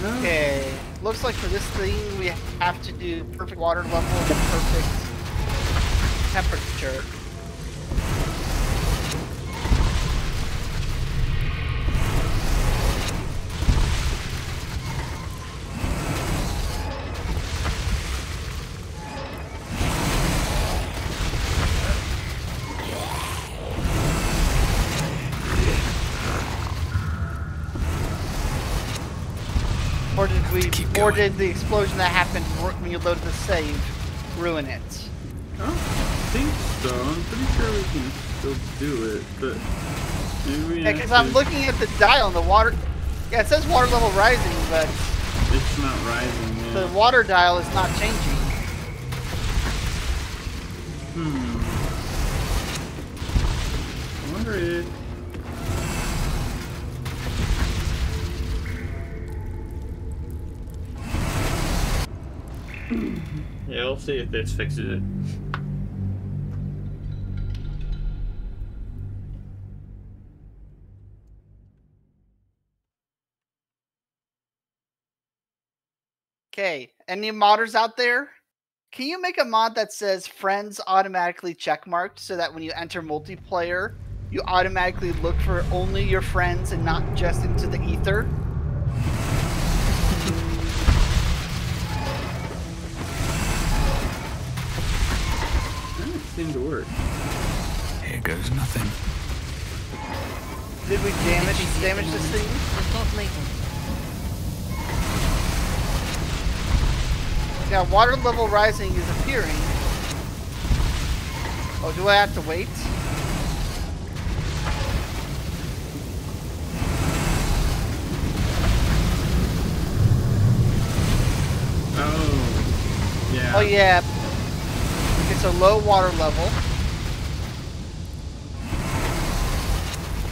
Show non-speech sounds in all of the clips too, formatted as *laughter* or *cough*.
Okay. Looks like for this thing we have to do perfect water level and perfect temperature. Or did the explosion that happened when you loaded the save ruin it? I don't think so. I'm pretty sure we can still do it, but maybe we Yeah, because I'm looking at the dial and the water. Yeah, it says water level rising, but It's not rising. the water dial is not changing. Hmm. I wonder if. Yeah, we'll see if this fixes it. Okay, any modders out there? Can you make a mod that says friends automatically checkmarked so that when you enter multiplayer, you automatically look for only your friends and not just into the ether? Doesn't seem to work. Here goes nothing. Did we damage damage this thing? We'll talk later. Yeah, water level rising is appearing. Oh, do I have to wait? Oh. Yeah. Oh yeah. It's a low water level.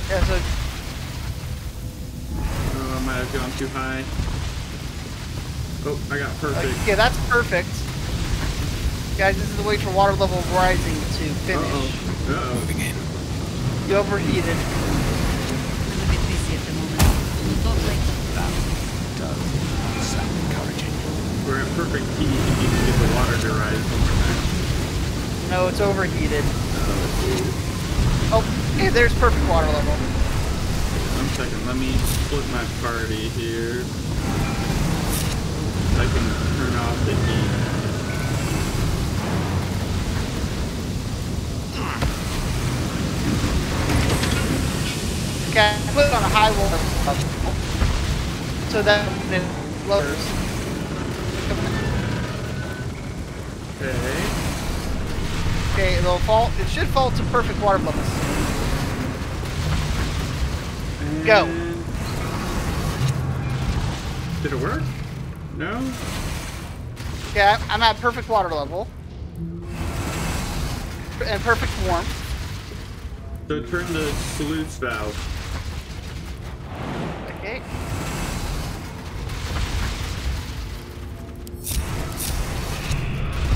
Yeah, so Oh, I might have gone too high. Oh, I got uh, perfect. yeah, that's perfect. Guys, this is the way for water level rising to finish. Uh-oh. Uh-oh. Moving in. You overheated. I'm a bit busy at the moment. We'll talk later. That does sound encouraging. We're at perfect heat. You need to get the water to rise one more time. No, it's overheated. Oh, hey, there's perfect water level. One second, let me split my party here. I can turn off the heat. Okay, put it on a high water level. So that it lowers. Okay. Okay, it'll fall. It should fall to perfect water levels. Go. Did it work? No? Yeah, I'm at perfect water level. And perfect warmth. So turn the sluice valve. Okay.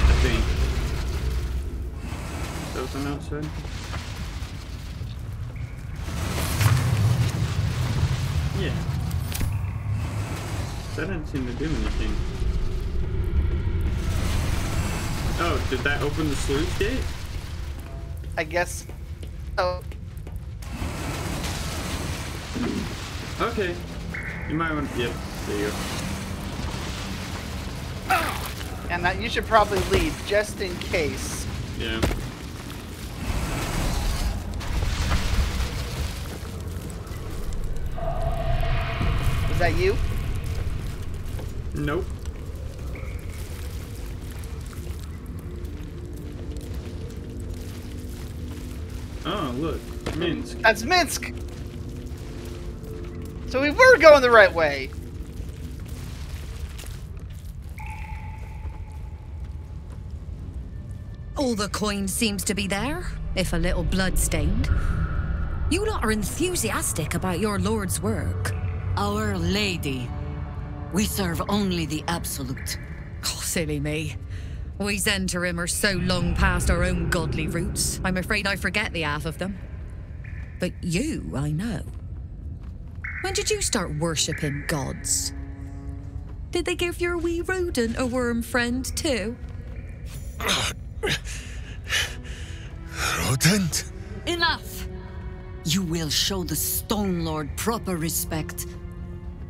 I think. Outside? Yeah. That didn't seem to do anything. Oh, did that open the sluice gate? I guess. Oh, Okay. You might want to. Yep, there you go. and that you should probably leave just in case. Yeah. That you? Nope. Oh, look. Minsc. That's Minsc. So we were going the right way. All the coin seems to be there, if a little blood-stained. You lot are enthusiastic about your lord's work. Our Lady. We serve only the Absolute. Oh, silly me. We Zhentarim are so long past our own godly roots, I'm afraid I forget the half of them. But you, I know. When did you start worshipping gods? Did they give your wee rodent a worm friend too? Rodent? Enough! You will show the Stone Lord proper respect.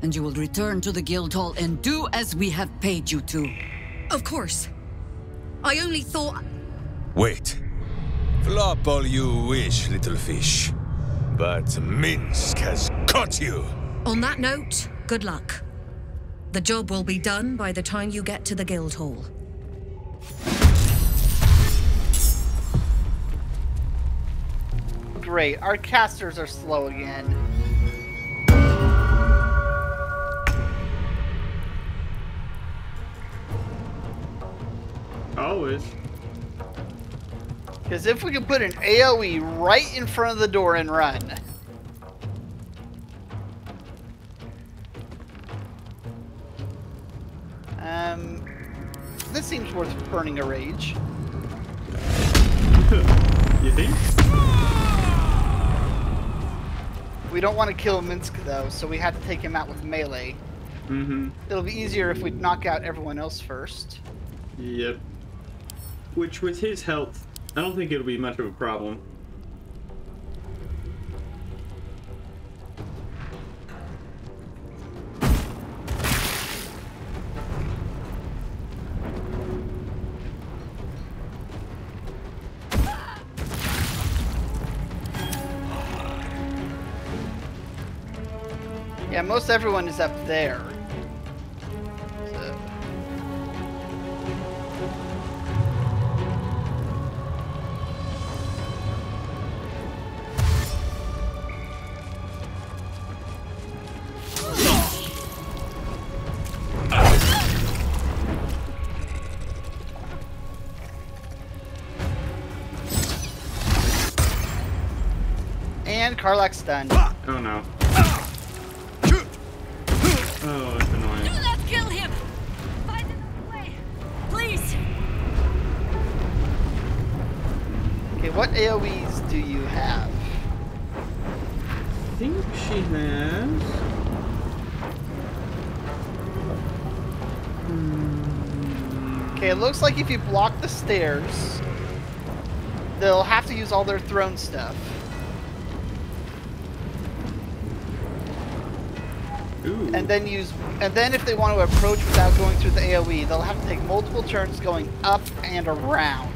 And you will return to the guild hall and do as we have paid you to. Of course. I only thought. Wait. Flop all you wish, little fish. But Minsc has caught you! On that note, good luck. The job will be done by the time you get to the guild hall. Great. Our casters are slow again. Always. Because if we could put an AoE right in front of the door and run. Um, this seems worth burning a rage. *laughs* You think? We don't want to kill Minsc though, so we have to take him out with melee. Mm-hmm. It'll be easier if we knock out everyone else first. Yep. Which, with his health, I don't think it'll be much of a problem. Yeah, most everyone is up there. Done. Oh no. Oh, that's annoying. Do not kill him! Find another way! Please! Okay, what AoEs do you have? I think she has. Okay, it looks like if you block the stairs, they'll have to use all their throne stuff. Ooh. And then use and then if they want to approach without going through the AoE, they'll have to take multiple turns going up and around.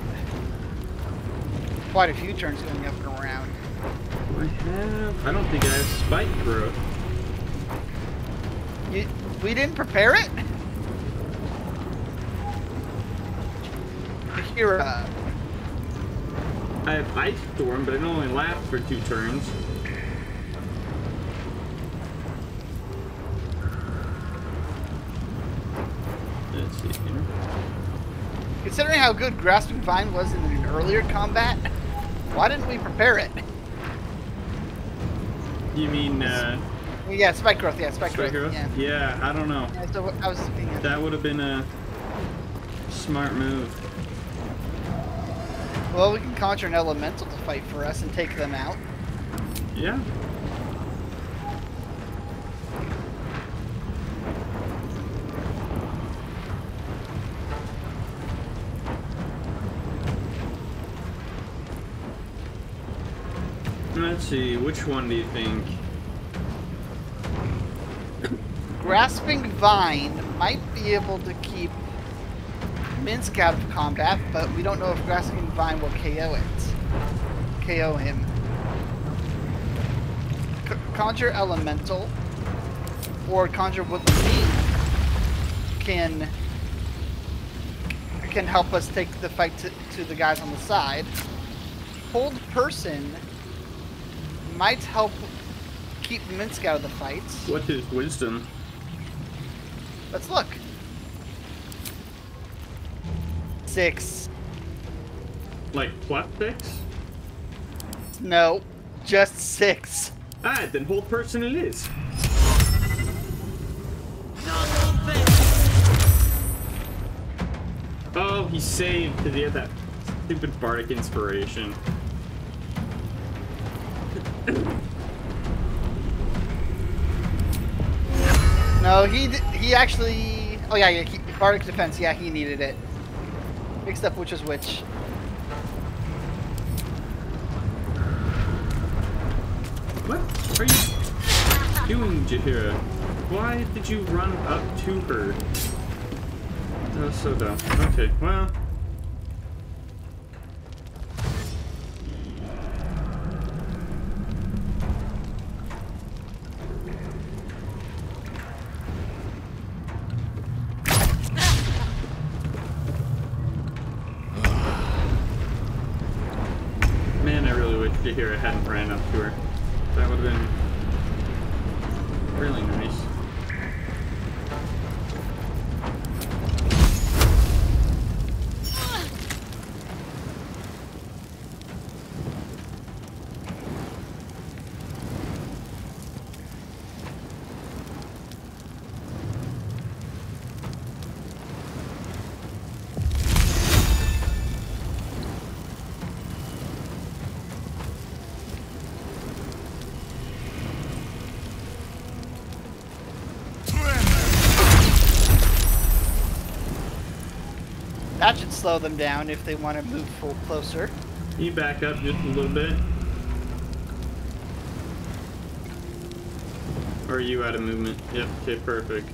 Quite a few turns going up and around. I have. I don't think I have spike growth. You, we didn't prepare it? Hira. Uh, I have ice storm, but it only lasts for two turns. Let's see here. Considering how good Grasping Vine was in an earlier combat, why didn't we prepare it? You mean uh, Yeah, spike growth. Yeah, spike, spike growth. growth? Yeah. Yeah, I don't know. Yeah, so I was thinking. That would have been a smart move. Well, we can conjure an elemental to fight for us and take them out. Yeah. Let's see, which one do you think? Grasping Vine might be able to keep Minsc out of combat, but we don't know if Grasping Vine will KO it. KO him. C- conjure Elemental or Conjure Woodland can can help us take the fight to, to the guys on the side. Hold Person might help keep Minsc out of the fight. What is wisdom? Let's look. Six. Like plus six? No, just six. Ah, then hold person it is. Oh, he saved because he had that stupid bardic inspiration. He he actually Oh yeah, yeah. He, bardic defense. Yeah, he needed it. Mixed up which is which. What are you doing, Jaheira? Why did you run up to her? That was so dumb. Okay, well. Slow them down if they want to move full closer. Can you back up just a little bit? Or are you out of movement? Yep, okay, perfect.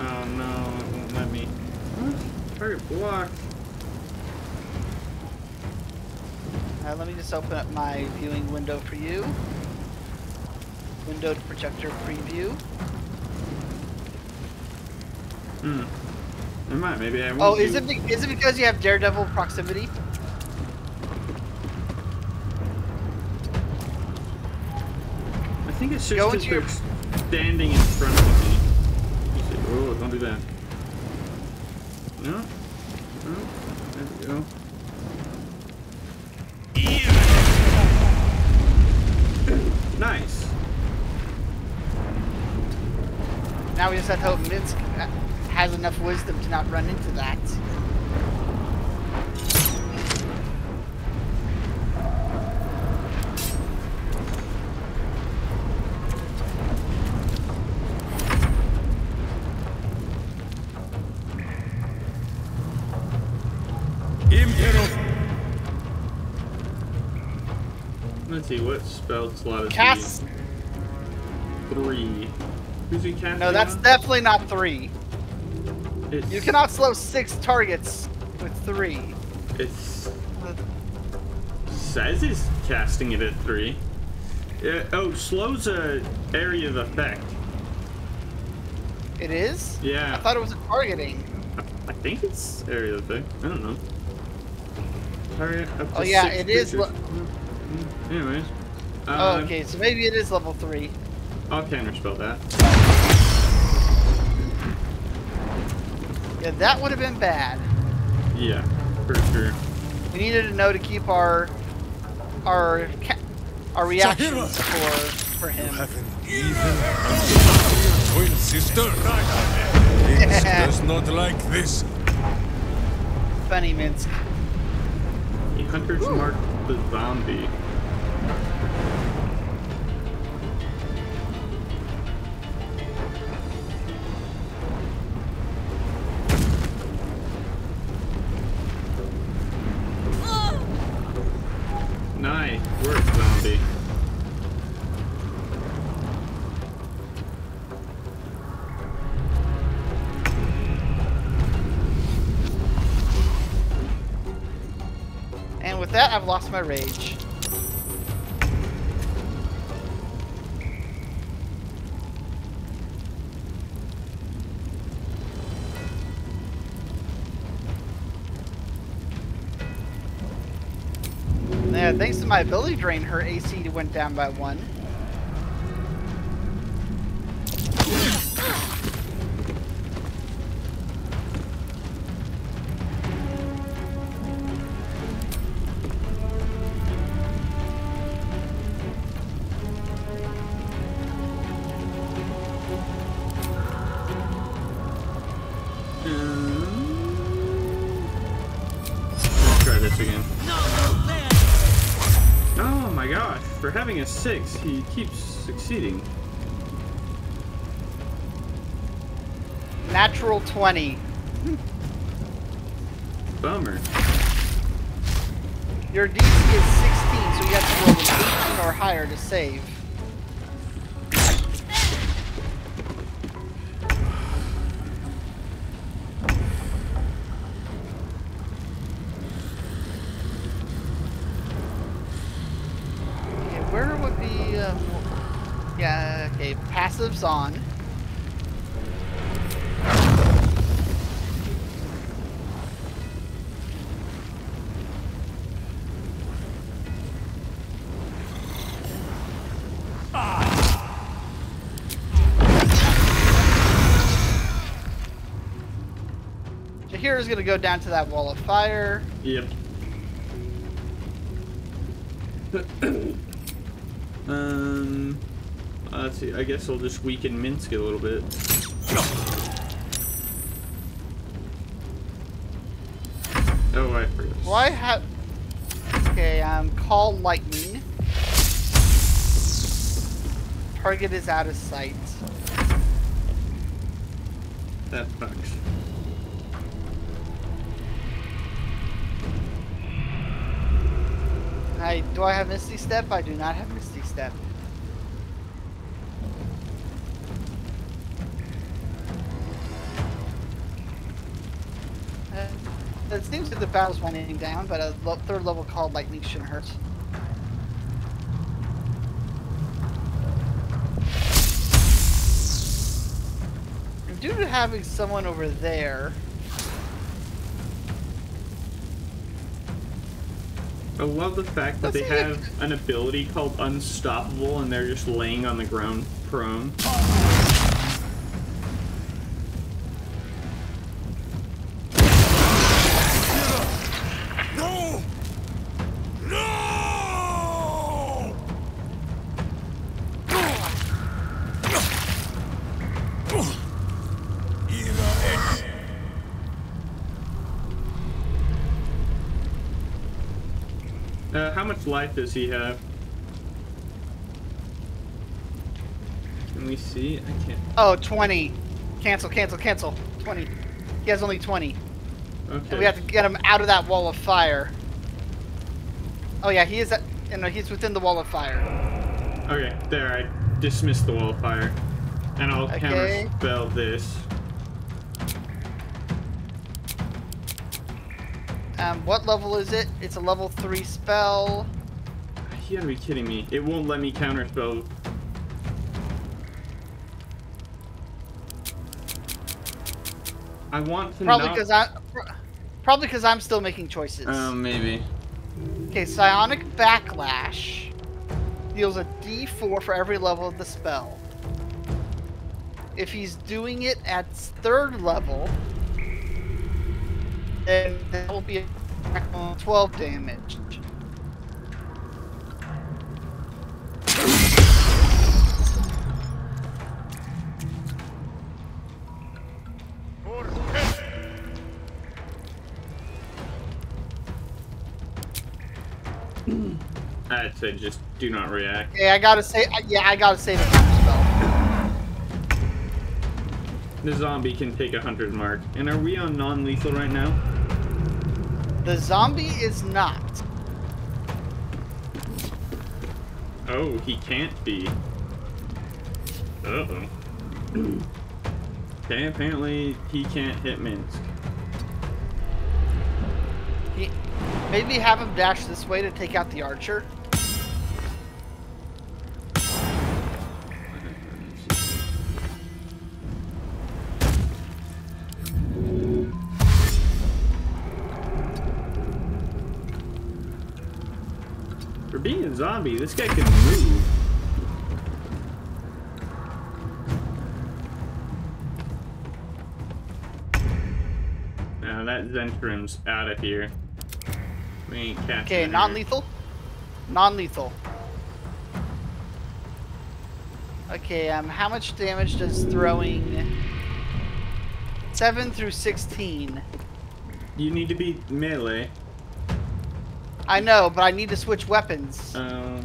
Oh no, it won't let me. What? Target blocked. Uh, let me just open up my viewing window for you. Windowed projector preview. Hmm. Never mind, maybe I oh, won't Oh, is it is it because you have Daredevil proximity? I think it's just Go because your- they're standing in front of me. Oh, don't do that. Let's see, what spell slot is Cast. Three. Who's he casting? No, that's on? definitely not three. It's, You cannot slow six targets with three. It's says he's casting it at three. Yeah, oh, slows a area of effect. It is? Yeah. I thought it was a targeting. I think it's area of effect. I don't know. Target up oh, to Oh, yeah, six it is creatures. lo- Anyways. Oh, Uh, okay, so maybe it is level three. I'll counterspell that. Yeah, that would have been bad. Yeah, for sure. We needed to know to keep our our ca- our reactions for for him. Haven't even twin sister. *laughs* Minsc does not like this. Funny Minsc. The hunters marked the zombie. That, I've lost my rage. My ability drain, her AC went down by one. Six, he keeps succeeding. Natural 20. Bummer. Your DC is 16, so you have to roll an 18 or higher to save. Passive's on. Jaheira's gonna go down to that wall of fire. Yep. I guess I'll just weaken Minsc a little bit. No. Oh, I forgot. Why have? Okay, um, call lightning. Target is out of sight. That sucks. I do I have Misty Step? I do not have Misty Step. Battle's winding down, but a third level called lightning shouldn't hurt. And Due to having someone over there, I love the fact that they have an ability called Unstoppable and they're just laying on the ground prone. No! Much life does he have? Can we see? I can't. oh, 20. Cancel, cancel, cancel. 20. He has only 20. Okay. So we have to get him out of that wall of fire. Oh yeah, he is at, you know, he's within the wall of fire. Okay, there. I dismissed the wall of fire, and I'll Okay. counter spell this. Um, what level is it? It's a level 3 spell. You gotta be kidding me! It won't let me counter spell. I want to Probably because I probably because I'm still making choices. Um, maybe. Okay, psionic backlash deals a D4 for every level of the spell. If he's doing it at third level, then that will be a 12 damage. I'd say just do not react. Okay, I gotta say, uh, yeah, I gotta say the spell. The zombie can take a hundred mark. And are we on non-lethal right now? The zombie is not. Oh, he can't be. Uh-oh. *clears throat* okay, apparently he can't hit Minsk. He, maybe have him dash this way to take out the archer. A zombie, this guy can move. Now that Zhentarim's out of here. We ain't catching Okay, non-lethal. Non-lethal. Okay, um, how much damage does throwing seven through sixteen? You need to be melee. I know, but I need to switch weapons. Oh.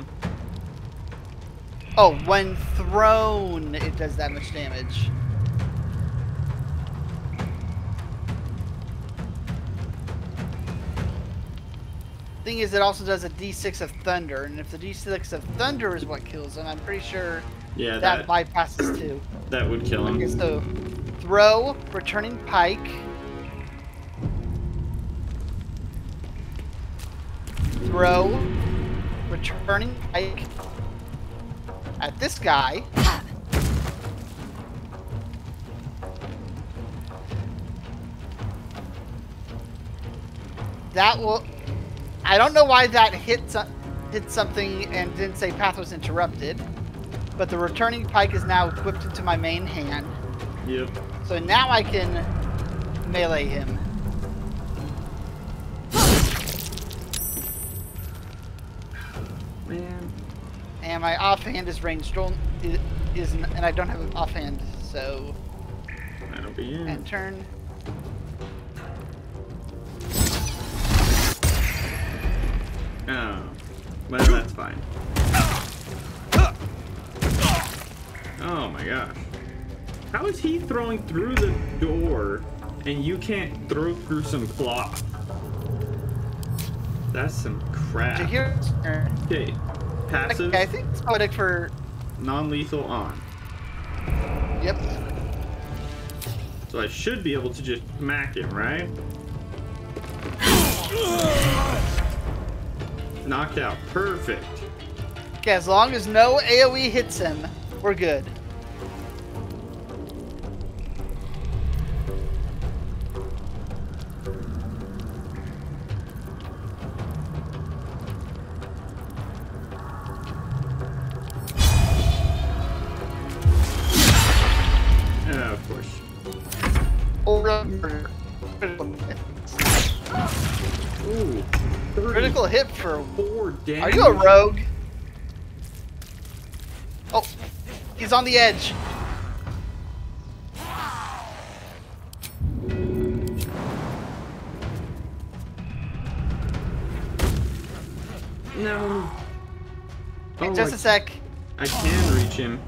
oh, when thrown, it does that much damage. Thing is, it also does a D6 of thunder, and if the D6 of thunder is what kills him, I'm pretty sure yeah, that, that bypasses two. That would kill him. So throw, returning pike. Throw, returning pike at this guy. That will. I don't know why that hit did something and didn't say path was interrupted, but the returning pike is now equipped into my main hand. Yep. So now I can melee him. Man. And my offhand is ranged on is, is and I don't have an offhand, so That'll be it. end turn. Oh. Well, that's fine. Oh my gosh. How is he throwing through the door and you can't throw through some cloth? That's some crap. Jaheira's turn. Okay. Passive, Okay, I think it's poetic for non-lethal on. yep. So I should be able to just smack him, right? Knocked out. Perfect. Okay, as long as no AoE hits him, we're good. 34 damage. Are you a rogue? Oh, he's on the edge. No. Okay, Oh, just I- a sec. I can reach him.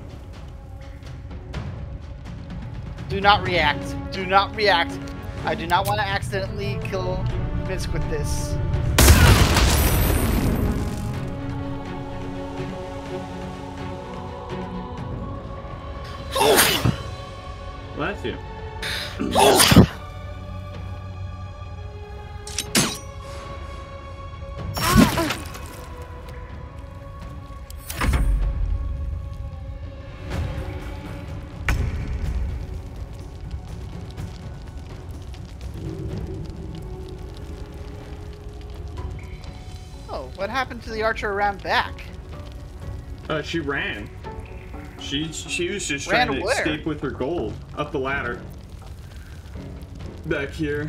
Do not react. Do not react. I do not want to accidentally kill Minsc with this. Bless you. Oh, what happened to the archer around back? Uh, she ran. She she was just Ran trying to where? escape with her gold up the ladder. Back here.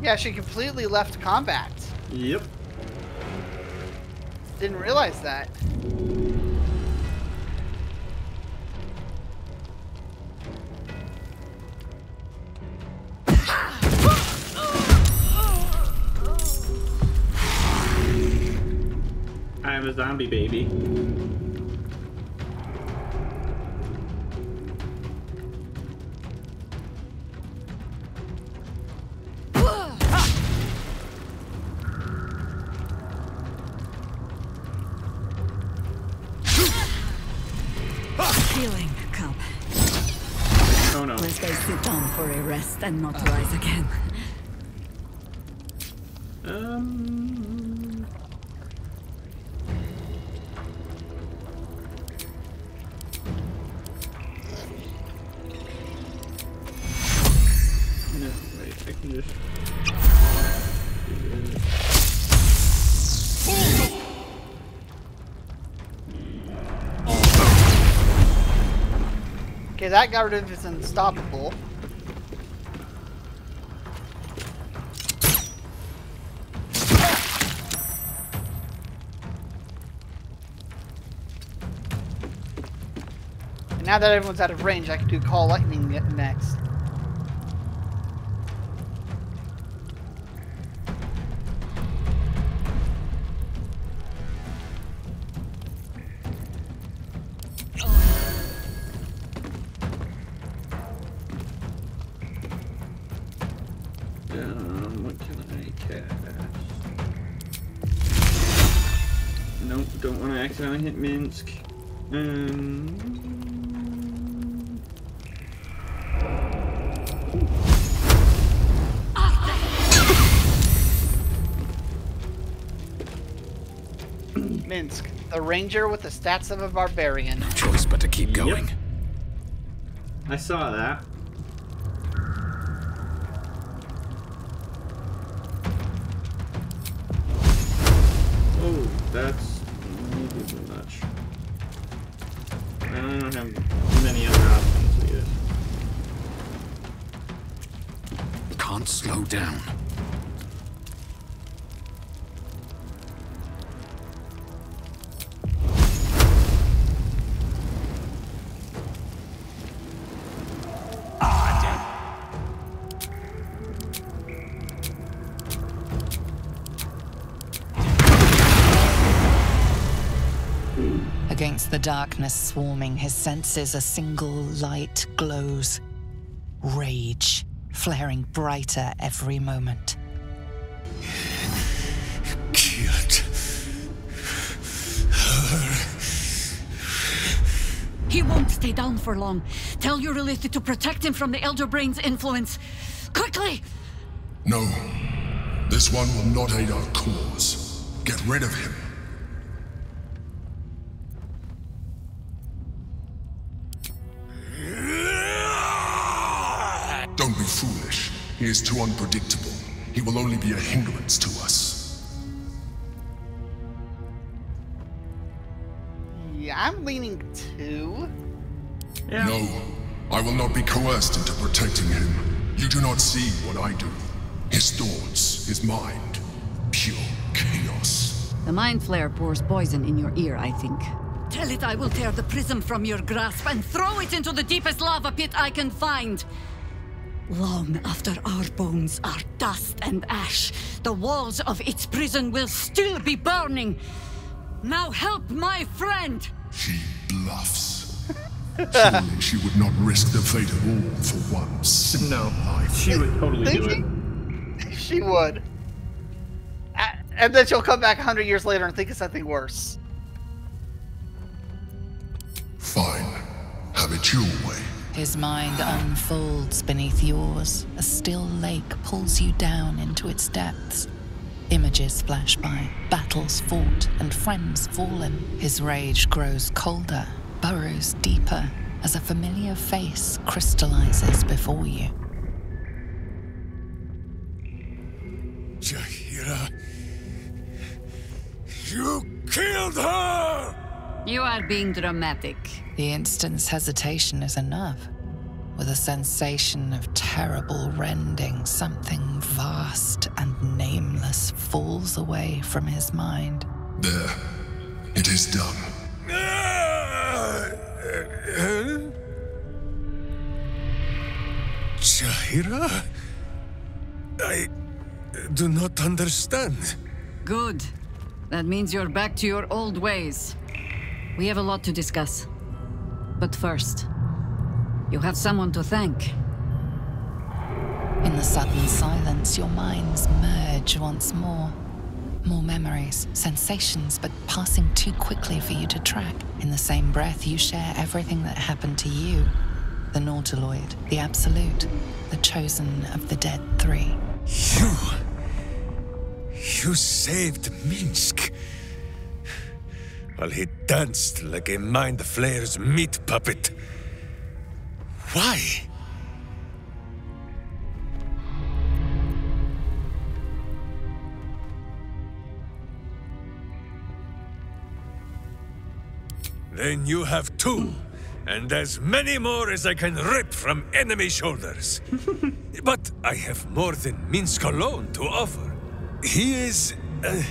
Yeah, she completely left combat. Yep. Didn't realize that. Zombie baby. Healing cup. Oh no. Let's go sit down for a rest and not rise that got rid of his unstoppable. And now that everyone's out of range, I can do call lightning next. Ranger with the stats of a barbarian. No Choice but to keep going. Yep. I saw that. Darkness swarming, his senses a single light glows. Rage, flaring brighter every moment. Killed. He won't stay down for long. Tell Eurylithi to protect him from the Elder Brain's influence. Quickly! No. This one will not aid our cause. Get rid of him. Don't be foolish. He is too unpredictable. He will only be a hindrance to us. Yeah, I'm leaning two. Yeah. No. I will not be coerced into protecting him. You do not see what I do. His thoughts, his mind. Pure chaos. The Mind Flayer pours poison in your ear, I think. Tell it I will tear the prism from your grasp and throw it into the deepest lava pit I can find. Long after our bones are dust and ash, the walls of its prison will still be burning. Now help my friend! She bluffs. Surely she would not risk the fate of all for one simple No, life. she would totally do it. She would. And then she'll come back a hundred years later and think of something worse. Fine. Have it your way. His mind unfolds beneath yours. A still lake pulls you down into its depths. Images flash by, battles fought, and friends fallen. His rage grows colder, burrows deeper, as a familiar face crystallizes before you. Jaheira. You killed her! You are being dramatic. The instant's hesitation is enough. With a sensation of terrible rending, something vast and nameless falls away from his mind. There. It is done. Jaheira? I do not understand. Good. That means you're back to your old ways. We have a lot to discuss. But first, you have someone to thank. In the sudden silence, your minds merge once more. More memories, sensations, but passing too quickly for you to track. In the same breath, you share everything that happened to you the Nautiloid, the Absolute, the chosen of the Dead Three. You. You saved Minsc. While he danced like a mind flayer's meat puppet. Why? Then you have two, and as many more as I can rip from enemy shoulders. *laughs* but I have more than Minsc alone to offer. He is. Uh,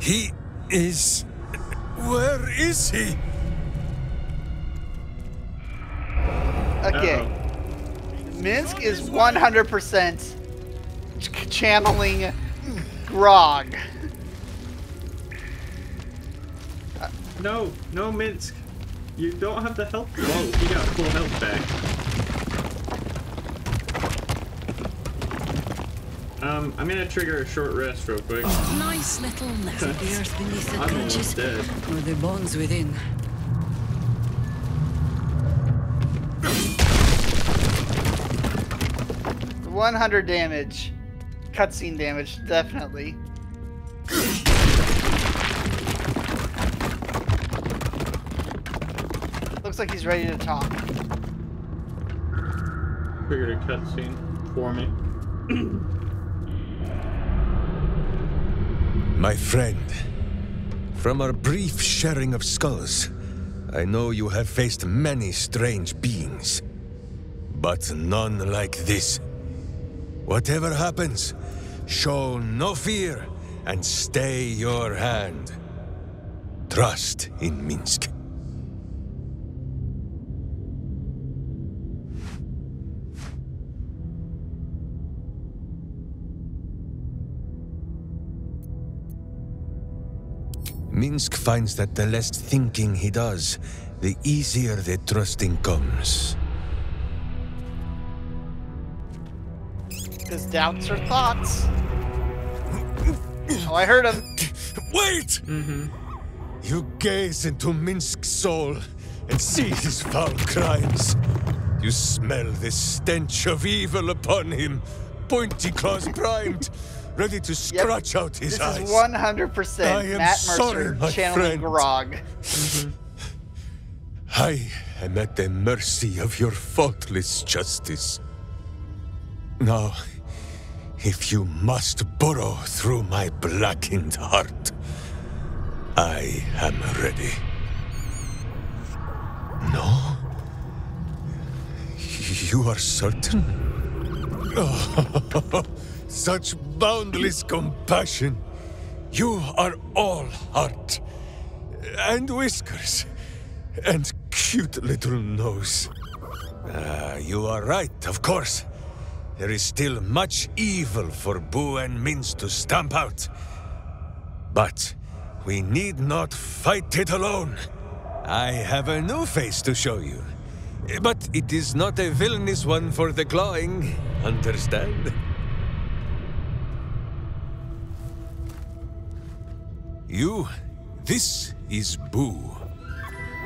he is. Where is he? Okay. Minsc is 100% ch- channeling Grog. No, no, Minsc. You don't have the health. Oh, Whoa, you got full health back. Um, I'm gonna trigger a short rest real quick. Nice little nest. the *laughs* earth beneath the I'm crunches. Or the bones within. One hundred damage. Cutscene damage, definitely. Looks like he's ready to talk. Triggered a cutscene for me. *clears throat* My friend, from our brief sharing of skulls, I know you have faced many strange beings, but none like this. Whatever happens, show no fear and stay your hand. Trust in Minsc. Minsc finds that the less thinking he does, the easier the trusting comes. His doubts are thoughts. Oh, I heard him. Wait! Mm-hmm. You gaze into Minsc's soul and see his foul crimes. You smell the stench of evil upon him, pointy claws primed, ready to scratch out his This eyes. is 100% I am Matt sorry, Mercer my channeling friend. Grog. Mm-hmm. I am at the mercy of your faultless justice. Now, if you must burrow through my blackened heart, I am ready. No? You are certain? *laughs* Such boundless compassion. You are all heart and whiskers and cute little nose. Ah, you are right, of course. There is still much evil for Boo and Minsc to stamp out. But we need not fight it alone. I have a new face to show you. But it is not a villainous one for the clawing, understand? You, this is Boo.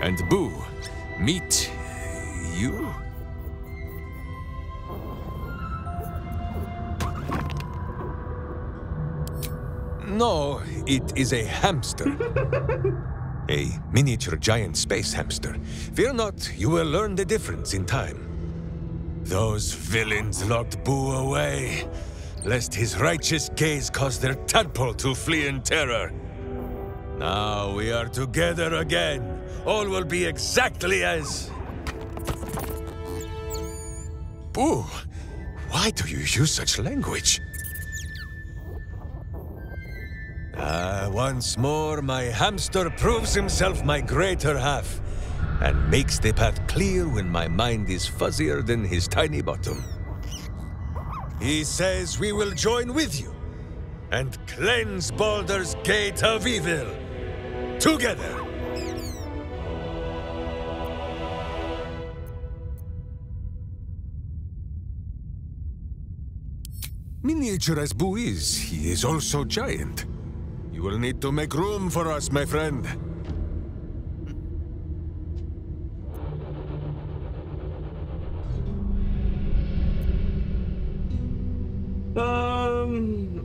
And Boo, meet you? No, it is a hamster. *laughs* a miniature giant space hamster. Fear not, you will learn the difference in time. Those villains locked Boo away, lest his righteous gaze cause their tadpole to flee in terror. Now we are together again. All will be exactly as. Boo, why do you use such language? Ah, once more, my hamster proves himself my greater half and makes the path clear when my mind is fuzzier than his tiny bottom. He says we will join with you and cleanse Baldur's Gate of Evil together. Miniature as Boo is, he is also giant. You will need to make room for us, my friend. Um, Do you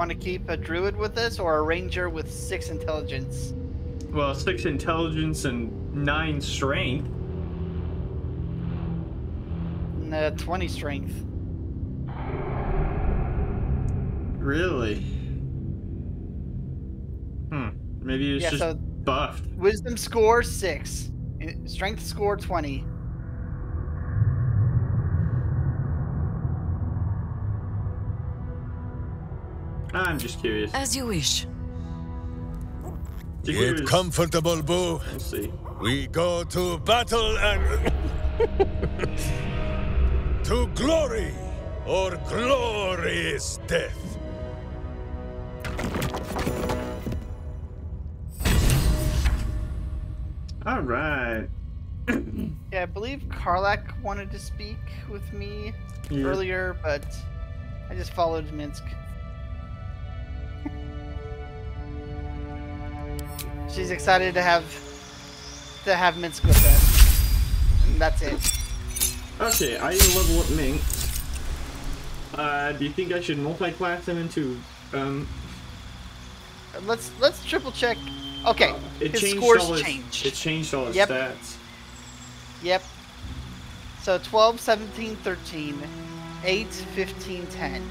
want to keep a druid with us or a ranger with six intelligence? well, six intelligence and nine strength. Nah, 20 strength. Really? Hmm. Maybe it's Yeah, just so- buffed. Wisdom score 6. Strength score 20. I'm just curious. As you wish. Just Get curious. comfortable, Boo. We'll see. We go to battle and. *laughs* to glory or glorious death. All right. *clears throat* Yeah, I believe Karlach wanted to speak with me Yeah. earlier, but I just followed Minsc. She's excited to have to have Minsc with her. And that's it. Okay, I level up Minsc. Uh, do you think I should multi-class him into, um... Let's let's triple check. Okay, It his changed scores all his, changed. It changed all his Yep. stats. Yep. So 12, 17, 13, 8, 15, 10.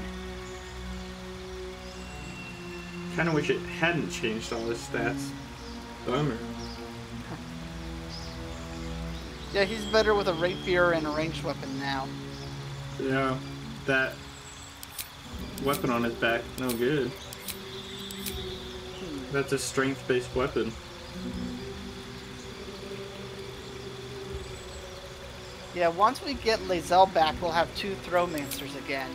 Kinda wish it hadn't changed all his stats. Bummer. Yeah, he's better with a rapier and a ranged weapon now. Yeah, that weapon on his back, no good. That's a strength-based weapon. Yeah, once we get Lae'zel back, we'll have two Throwmancers again.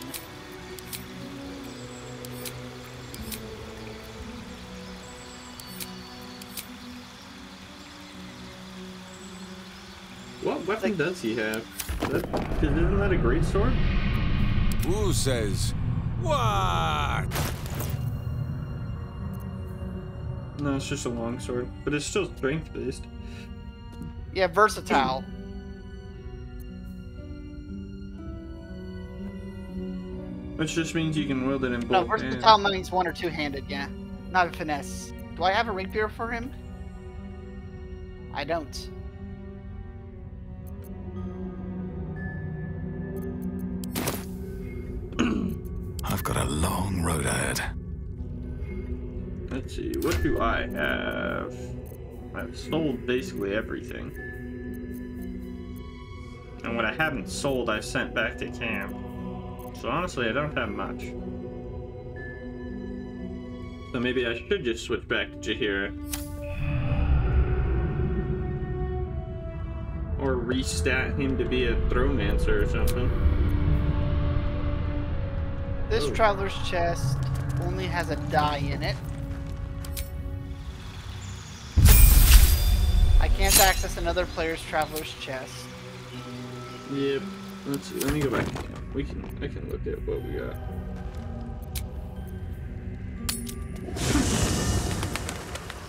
What does he have? That, isn't that a great sword? Who says what? No, it's just a long sword, but it's still strength-based. Yeah, versatile. Which just means you can wield it in both. No, both hands. versatile means one or two handed, yeah. Not a finesse. Do I have a rapier for him? I don't. Got a long road ahead. Let's see, what do I have? I've sold basically everything. And what I haven't sold, I've sent back to camp. So honestly, I don't have much. So maybe I should just switch back to Jaheira. Or restat him to be a Thronemancer or something. This Oh. traveler's chest only has a die in it. I can't access another player's traveler's chest. Yep. Let's see, let me go back. We can I can look at what we got.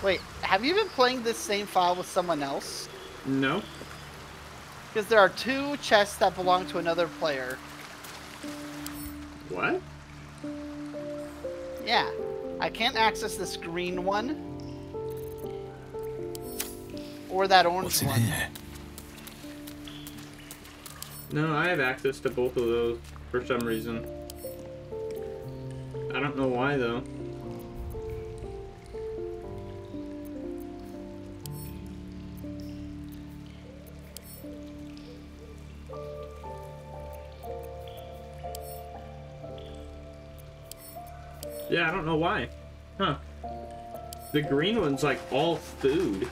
Wait, have you been playing this same file with someone else? No? Because there are two chests that belong to another player. What? Yeah. I can't access this green one. Or that orange What's in one. here? No, I have access to both of those for some reason. I don't know why though. Yeah, I don't know why. Huh. The green one's like all food.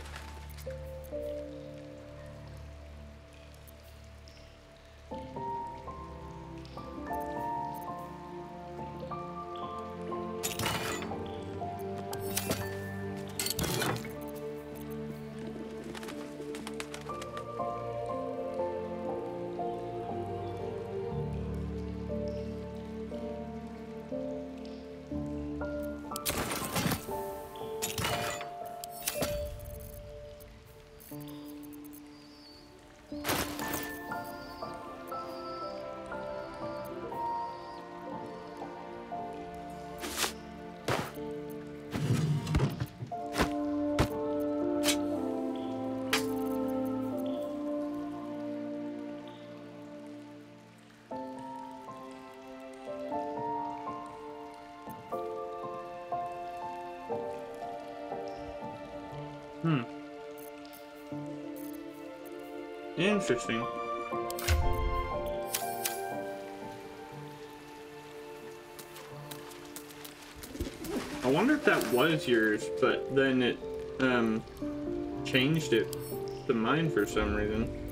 Interesting. I wonder if that was yours, but then it um changed it to mine for some reason.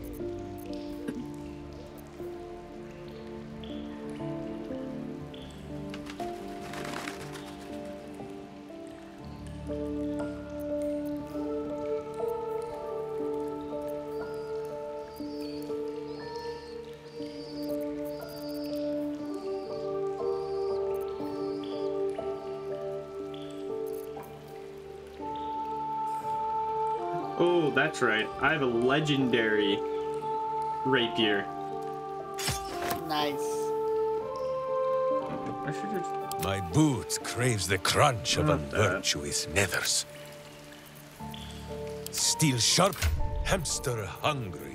That's right. I have a legendary rapier. Nice. I should have. My boot craves the crunch of Not that. unvirtuous nethers. Steel sharp, hamster hungry.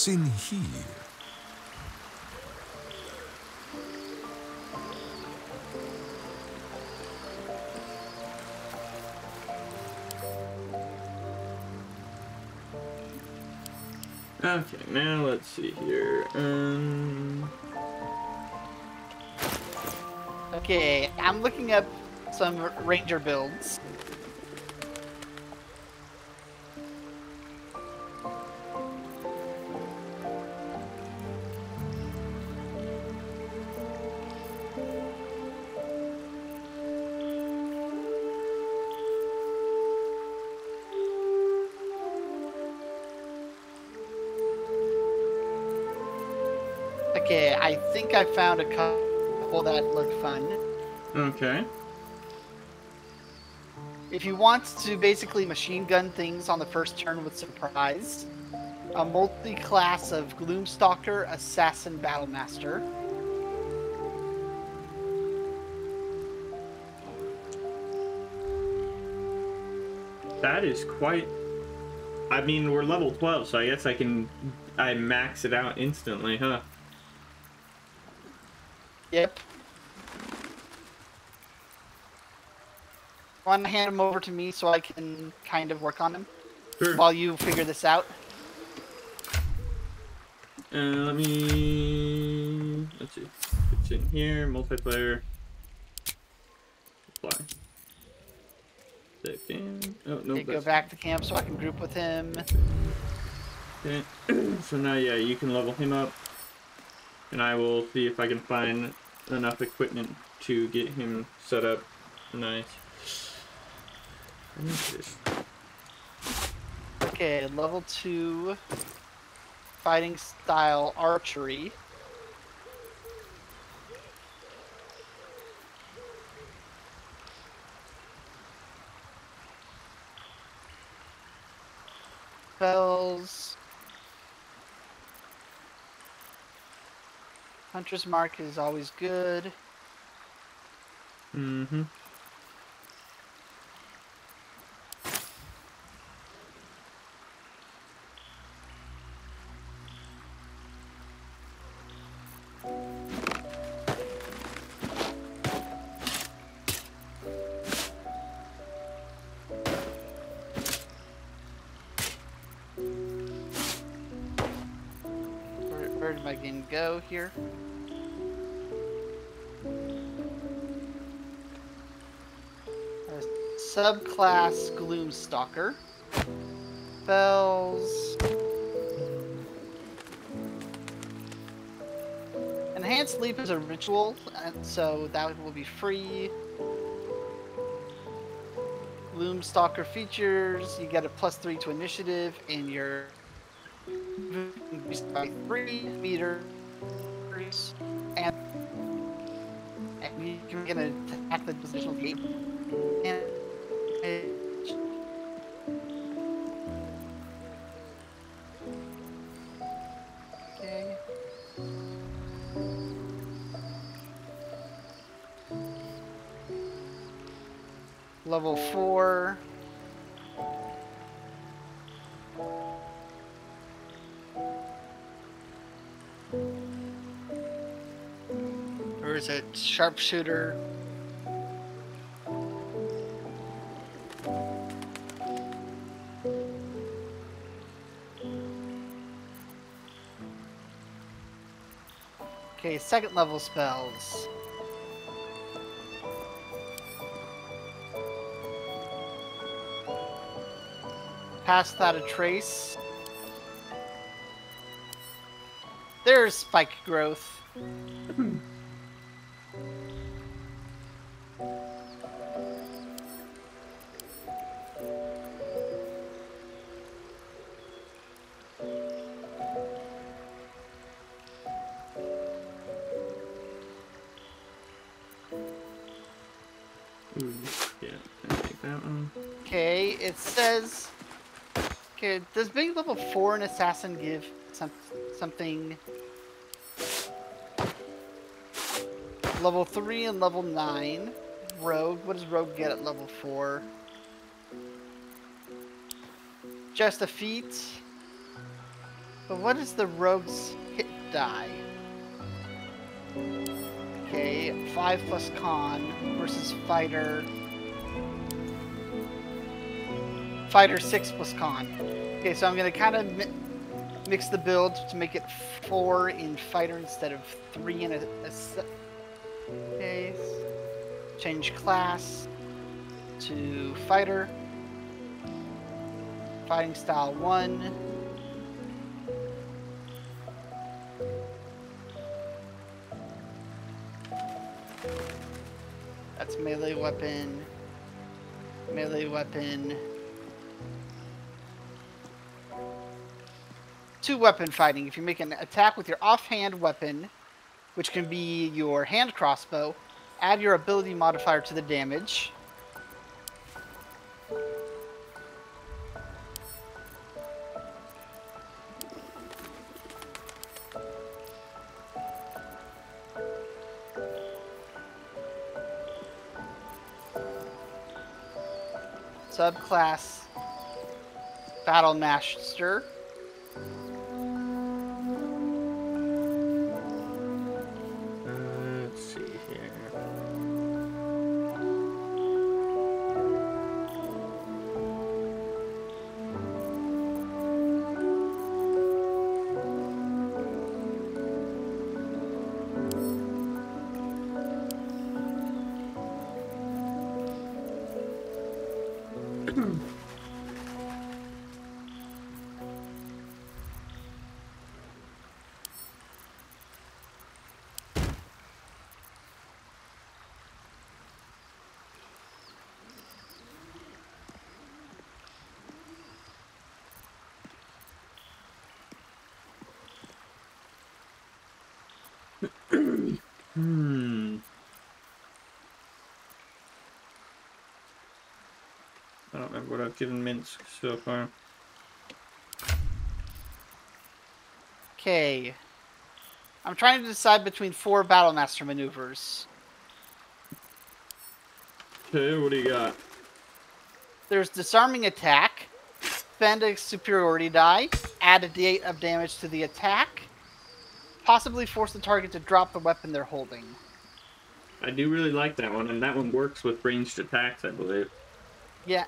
What's in here? Okay, now let's see here. Um. Okay, I'm looking up some ranger builds. I found a couple that look fun. Okay. If you want to basically machine gun things on the first turn with surprise, a multi-class of Gloomstalker, Assassin, Battlemaster. That is quite. I mean, we're level 12, so I guess I can. I max it out instantly, huh? Yep. Want to hand them over to me so I can kind of work on them Sure. while you figure this out? Uh, let me. Let's see. It's in here. Multiplayer. Apply. Second. Oh, no. Okay, go back to camp so I can group with him. Okay. *clears throat* so now, yeah, you can level him up. And I will see if I can find enough equipment to get him set up nice. Okay, level two fighting style archery. Spells. Hunter's Mark is always good. Mm-hmm. Here? A subclass Gloomstalker. Spells. Enhanced Leap is a ritual, and so that will be free. Gloomstalker features, you get a plus three to initiative, and your by three and, and you can get an attack the positional gate. And is it sharpshooter? Okay, second level spells. Pass that a trace. There's spike growth. Assassin give some something? Level three and level nine. Rogue. What does Rogue get at level four? Just a feat. But what is the Rogue's hit die? Okay, five plus con versus fighter. Fighter 6 plus con. Okay, so I'm going to kind of mix the build to make it 4 in fighter instead of 3 in a... a se- okay. Change class to fighter. Fighting style 1. That's melee weapon. Melee weapon. Two weapon fighting. If you make an attack with your offhand weapon, which can be your hand crossbow, add your ability modifier to the damage. Subclass Battle Master. Don't remember what I've given Minsc so far. Okay. I'm trying to decide between four Battle Master maneuvers. Okay, what do you got? There's disarming attack, spend a superiority die, add a d8 of damage to the attack, possibly force the target to drop the weapon they're holding. I do really like that one, and that one works with ranged attacks, I believe. Yeah.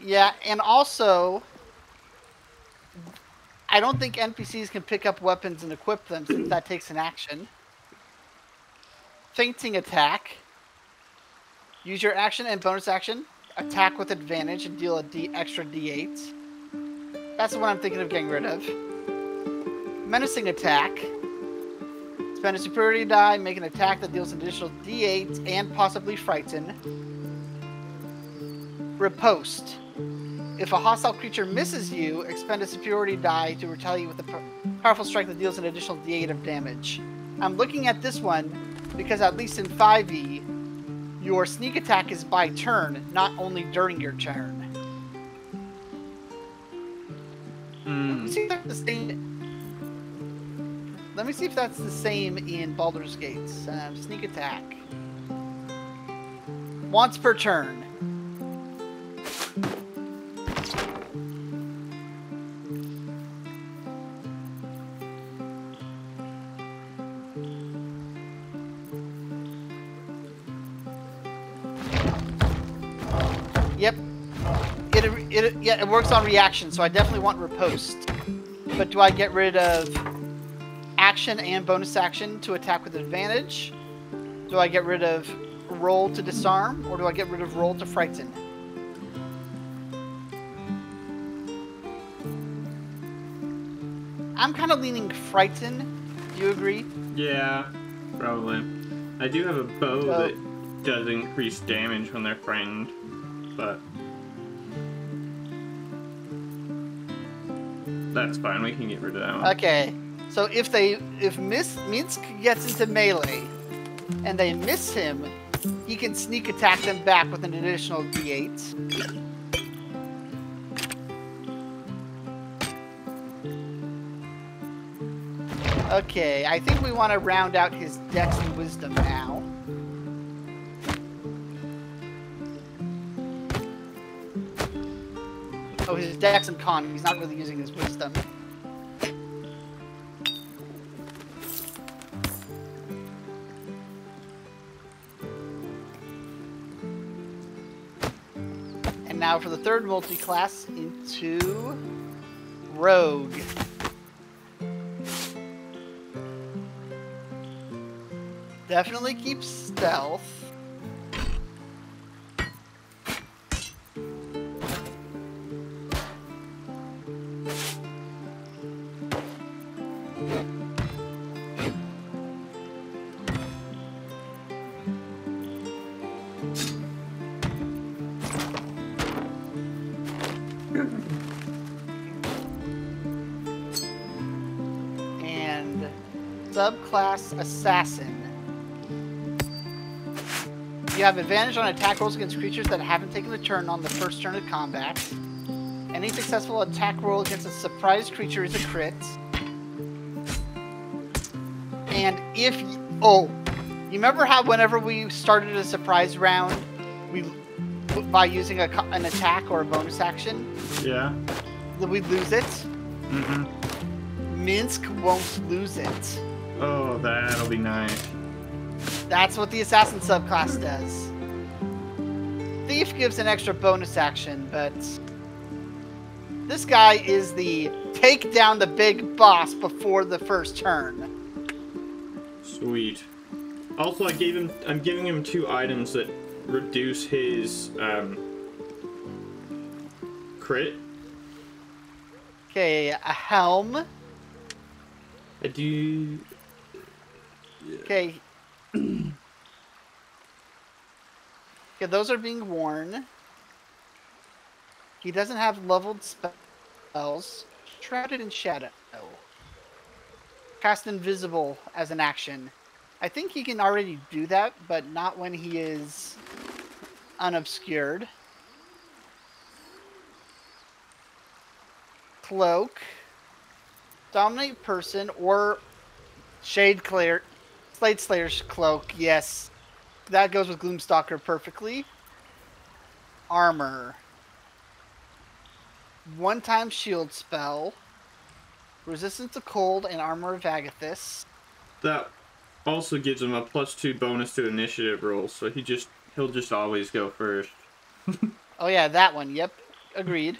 Yeah, and also, I don't think NPCs can pick up weapons and equip them since that takes an action. Fainting attack. Use your action and bonus action. Attack with advantage and deal a D extra D8. That's the one I'm thinking of getting rid of. Menacing attack. Spend a superiority die, make an attack that deals an additional D8 and possibly frighten. Riposte. If a hostile creature misses you, expend a superiority die to retaliate with a powerful strike that deals an additional d8 of damage. I'm looking at this one because at least in 5e, your sneak attack is by turn, not only during your turn. Let me see if that's the same. Let me see if that's the same in Baldur's Gates. Um, sneak attack. Once per turn. it works on reaction, so I definitely want Riposte. But do I get rid of action and bonus action to attack with advantage? Do I get rid of roll to disarm, or do I get rid of roll to frighten? I'm kind of leaning frighten. Do you agree? Yeah, probably. I do have a bow that does increase damage when they're frightened, but that's fine. We can get rid of that one. Okay. So if they if Miss Minsc gets into melee and they miss him, he can sneak attack them back with an additional D8. Okay, I think we want to round out his dex and wisdom now. His dex and con. He's not really using his wisdom. And now for the third multi-class into Rogue. Definitely keep stealth. Subclass assassin. You have advantage on attack rolls against creatures that haven't taken a turn on the first turn of combat. Any successful attack roll against a surprise creature is a crit. And if oh, you remember how whenever we started a surprise round, we by using a, an attack or a bonus action, Yeah. we lose it. Mm-hmm. Minsc won't lose it. Oh, that'll be nice. That's what the assassin subclass does. Thief gives an extra bonus action, but this guy is the take down the big boss before the first turn. Sweet. Also, I gave him. I'm giving him two items that reduce his um, crit. Okay, a helm. I do. Okay. *clears throat* okay, those are being worn. He doesn't have leveled spells. Shrouded in Shadow. Cast Invisible as an action. I think he can already do that, but not when he is unobscured. Cloak. Dominate person or Shade Clear. Slade Slayer's cloak, yes. That goes with Gloomstalker perfectly. Armor. One time shield spell. Resistance to cold and armor of Agathys. That also gives him a plus two bonus to initiative rolls, so he just he'll just always go first. *laughs* Oh yeah, that one. Yep. Agreed.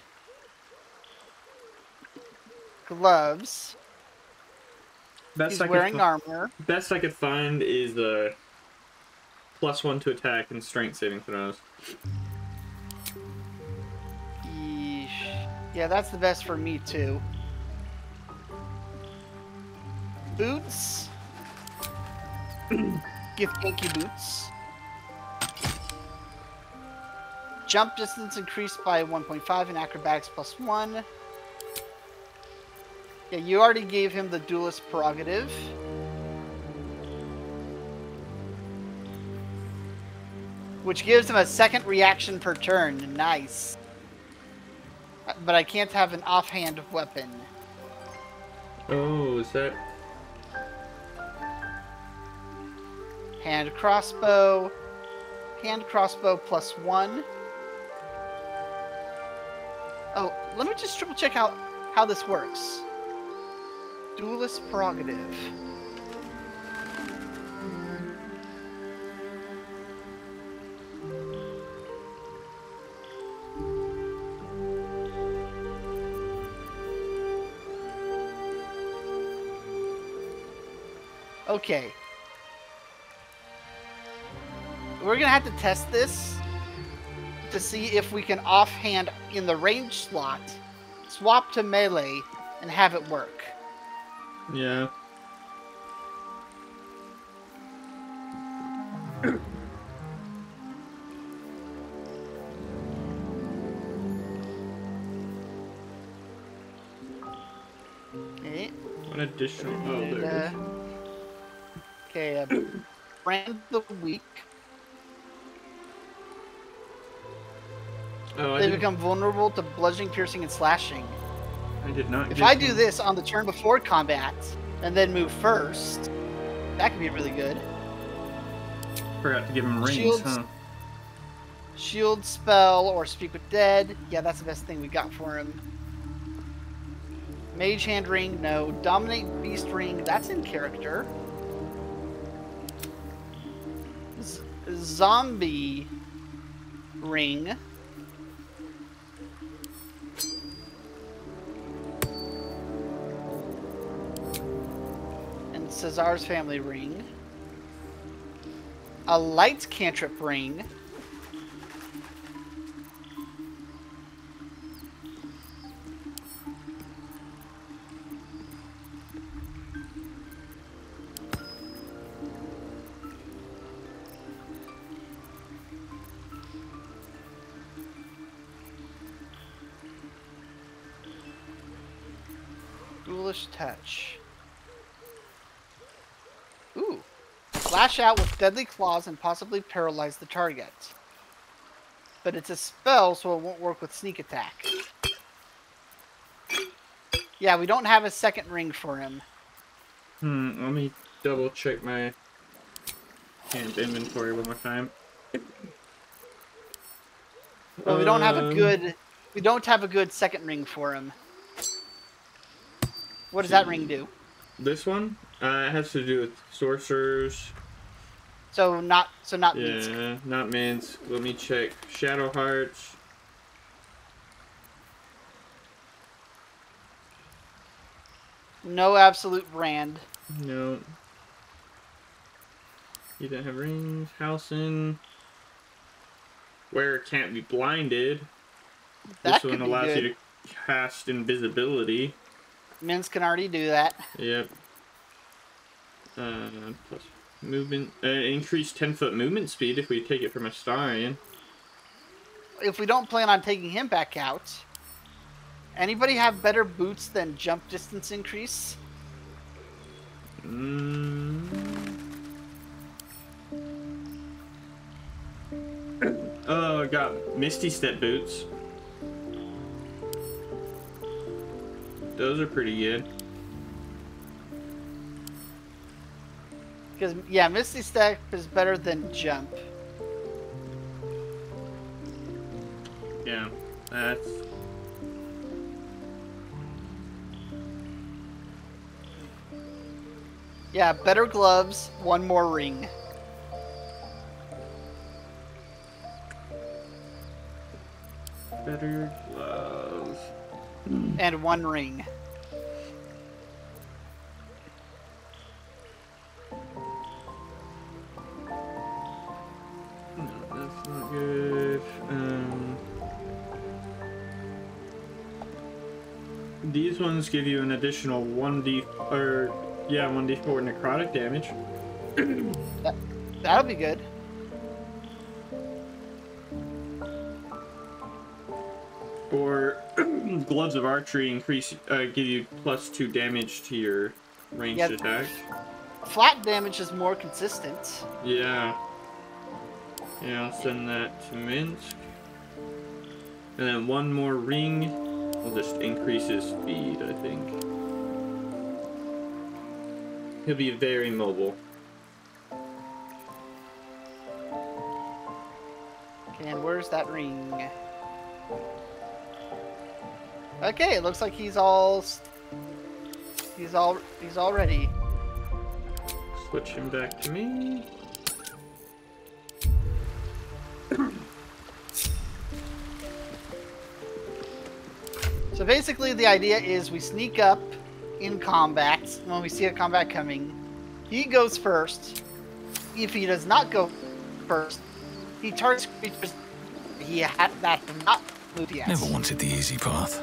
Gloves. Best He's I could wearing armor. Best I could find is the plus one to attack and strength saving throws. Yeesh. Yeah, that's the best for me too. Boots. *clears throat* Give Yankee boots. Jump distance increased by 1.5 and acrobatics plus 1. Yeah, you already gave him the duelist prerogative. Which gives him a second reaction per turn. Nice. But I can't have an offhand weapon. Oh, is that Hand crossbow. Hand crossbow plus one. Oh, let me just triple check out how this works. Duelist prerogative. Okay. We're gonna have to test this to see if we can offhand in the range slot swap to melee and have it work. Yeah. Okay. What additional? Oh, there uh, okay. Uh, brand of the week. Oh, They become vulnerable to bludgeoning, piercing, and slashing. I did not. If I do this on the turn before combat and then move first, that could be really good. forgot to give him rings, Shields. huh? Shield spell or speak with dead. Yeah, that's the best thing we got for him. Mage hand ring, no. Dominate beast ring, that's in character. Z- zombie ring. Cesar's family ring. A light cantrip ring. Lash out with deadly claws and possibly paralyze the target. But it's a spell, so it won't work with sneak attack. Yeah, we don't have a second ring for him. Hmm. Let me double check my hand inventory one more time. Well, we don't have a Um, good. We don't have a good second ring for him. What does that ring do? This one uh, it has to do with sorcerers. So not. So not. Minsc. Yeah, not Minsc. Let me check. Shadowheart's. No absolute brand. No. You don't have rings. Housen. Where it can't be blinded. That this one allows good. you to cast invisibility. Minsc can already do that. Yep. Uh, plus movement. Uh, increase 10 foot movement speed if we take it from Astarion. If we don't plan on taking him back out, anybody have better boots than jump distance increase? Mm. Oh, I got Misty Step boots. Those are pretty good. Because yeah, Misty Step is better than jump. Yeah, that's. Yeah, better gloves, one more ring. Better gloves. and one ring. Give you an additional 1d, or, yeah, 1d4 necrotic damage. *clears throat* That'll be good. Or *clears throat* gloves of archery increase, uh, give you plus 2 damage to your ranged Yeah. attack. Flat damage is more consistent. Yeah. Yeah, I'll send that to Minsc. And then one more ring just increase his speed, I think. He'll be very mobile. And where's that ring? Okay, it looks like he's all he's all he's all ready. Switch him back to me. Basically, the idea is we sneak up in combat when we see a combat coming. He goes first. If he does not go first, he targets creatures he had that not moved yet. Never wanted the easy path.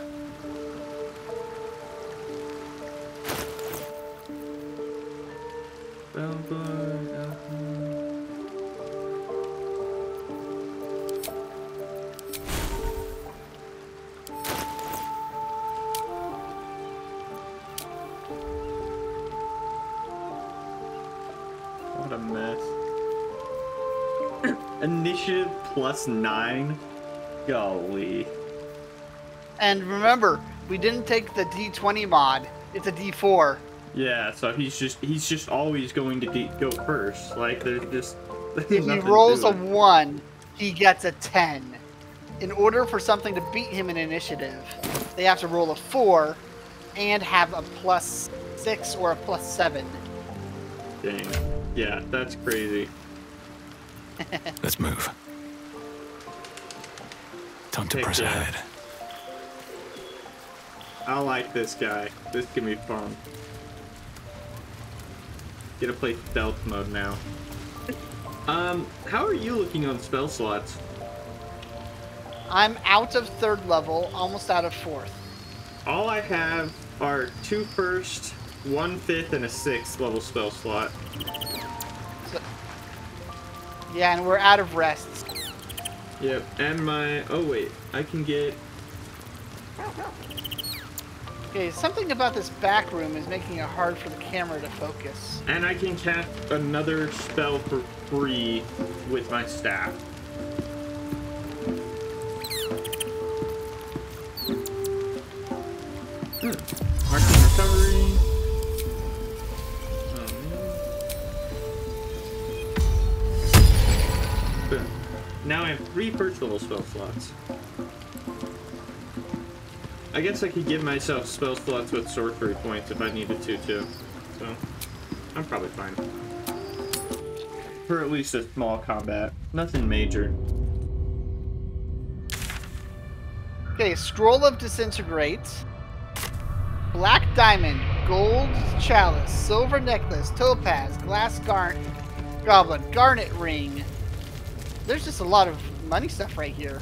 Plus nine? Golly. And remember, we didn't take the D20 mod. It's a D4. Yeah, so he's just he's just always going to de- go first. Like there's just *laughs* there's If he rolls to a 1, he gets a 10. In order for something to beat him in initiative, they have to roll a 4 and have a plus 6 or a plus 7. Dang. Yeah, that's crazy. Let's move. Time to Heck press yeah. ahead. I like this guy. This can be fun. Get to play stealth mode now. Um, how are you looking on spell slots? I'm out of third level, almost out of fourth. All I have are two first, one fifth, and a sixth level spell slot. So, yeah, and we're out of rests. Yep, and my oh wait, I can get Okay, something about this back room is making it hard for the camera to focus. and I can cast another spell for free with my staff. Three level spell slots. I guess I could give myself spell slots with sorcery points if I needed to too. So I'm probably fine. For at least a small combat. Nothing major. Okay, Scroll of Disintegrate. Black Diamond, Gold Chalice, Silver Necklace, Topaz, Glass Garn Goblin, Garnet Ring. There's just a lot of money stuff right here.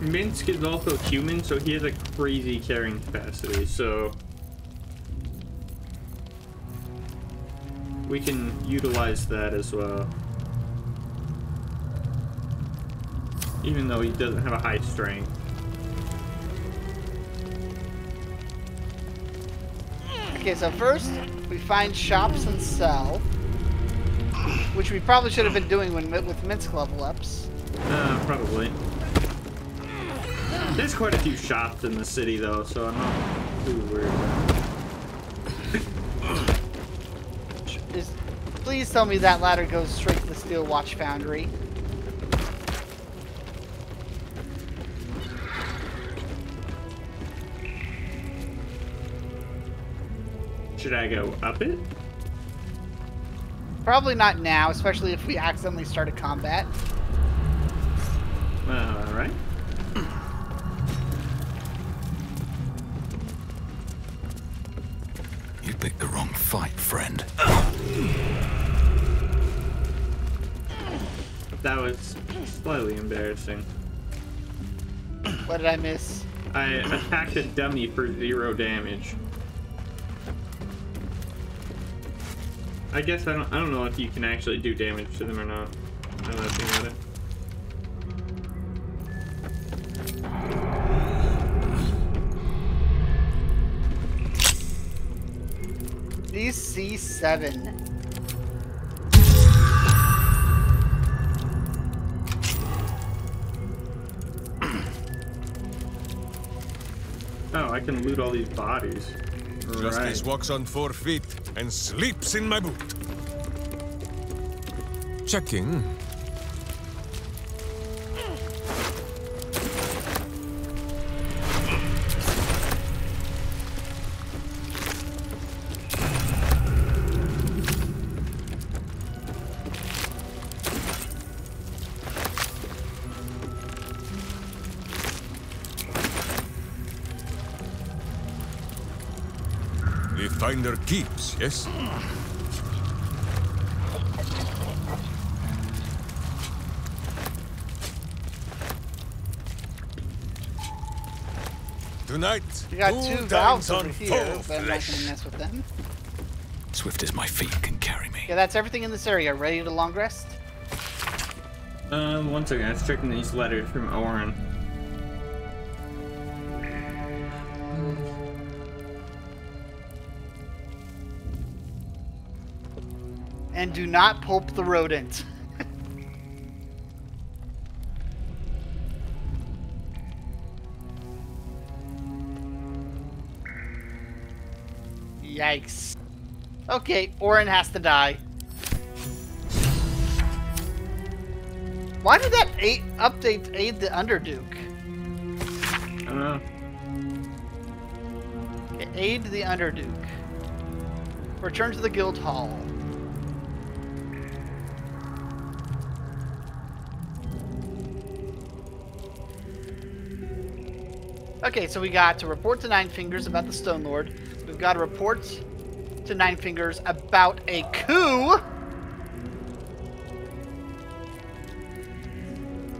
Minsc is also human, so he has a crazy carrying capacity, so we can utilize that as well. Even though he doesn't have a high strength. Okay, so first we find shops and sell, which we probably should have been doing when with Minsc level ups. Uh, probably. There's quite a few shops in the city though, so I'm not too worried. Is, please tell me that ladder goes straight to the Steel Watch Foundry. Should I go up it? Probably not now, especially if we accidentally start a combat. Alright. You picked the wrong fight, friend. That was slightly embarrassing. What did I miss? I attacked a dummy for zero damage. I guess I don't I don't know if you can actually do damage to them or not. Now that I think about it. DC7. Oh, I can loot all these bodies. Justice Right. walks on four feet and sleeps in my boot. Checking. Keeps, yes? Tonight, We got two two valves times over on here, but I'm not gonna mess with them. Swift as my feet can carry me. Yeah, that's everything in this area. Ready to long rest? Um, one second. I was checking these letters from Oren. And do not pulp the rodent. *laughs* Yikes. Okay, Orin has to die. Why did that aid, update aid the Underduke? I don't know. Okay, aid the Underduke. Return to the guild hall. Okay, so we got to report to Nine Fingers about the Stone Lord. We've got to report to Nine Fingers about a coup.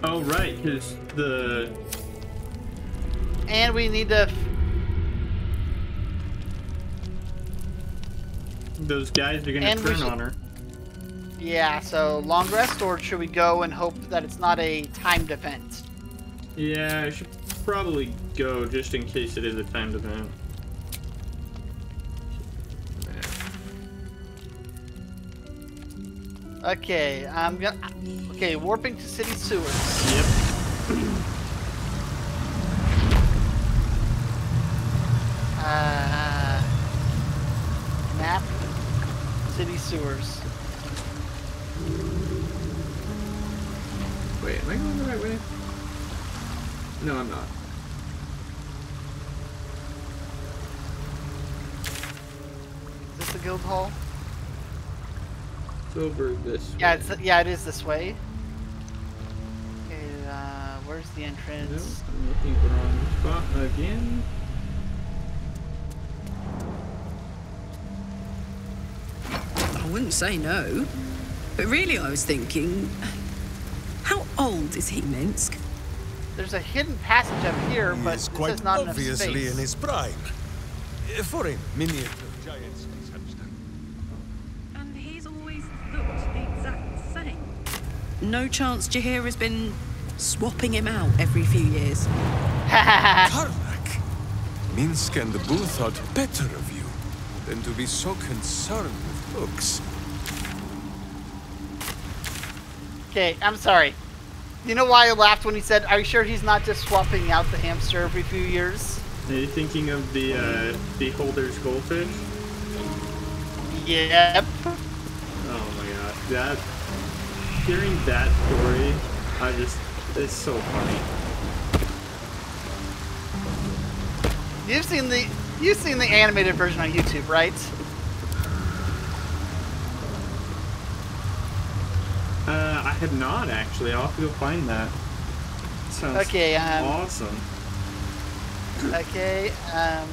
Oh, right, because the. And we need to. Those guys are gonna turn should- on her. Yeah, so long rest, or should we go and hope that it's not a timed event? Yeah, I should probably go just in case it is a timed event. Okay, I'm gonna. Okay, warping to city sewers. Yep. Uh, map, city sewers. Wait, am I going the right way? No, I'm not. Is this the guild hall? It's over this. Yeah, way. it's yeah, it is this way. Okay, uh, where's the No, entrance? I'm looking at the wrong spot again. I wouldn't say no. But really, I was thinking, how old is he, Minsc? There's a hidden passage up here, He but is it quite says not enough obviously space. in his prime. For a miniature giant space hamster. And he's always looked the exact same. No chance Jaheira has been swapping him out every few years. *laughs* Karlach! Minsc and the Bull thought better of you than to be so concerned with looks. Okay, I'm sorry. You know why I laughed when he said, "Are you sure he's not just swapping out the hamster every few years?" Are you thinking of the uh, Beholder's goldfish? Yep. Oh my god, that hearing that story, I just it's so funny. You've seen the you've seen the animated version on YouTube, right? Uh, I have not actually. I'll have to go find that. Sounds Okay, um, awesome. Okay. Um.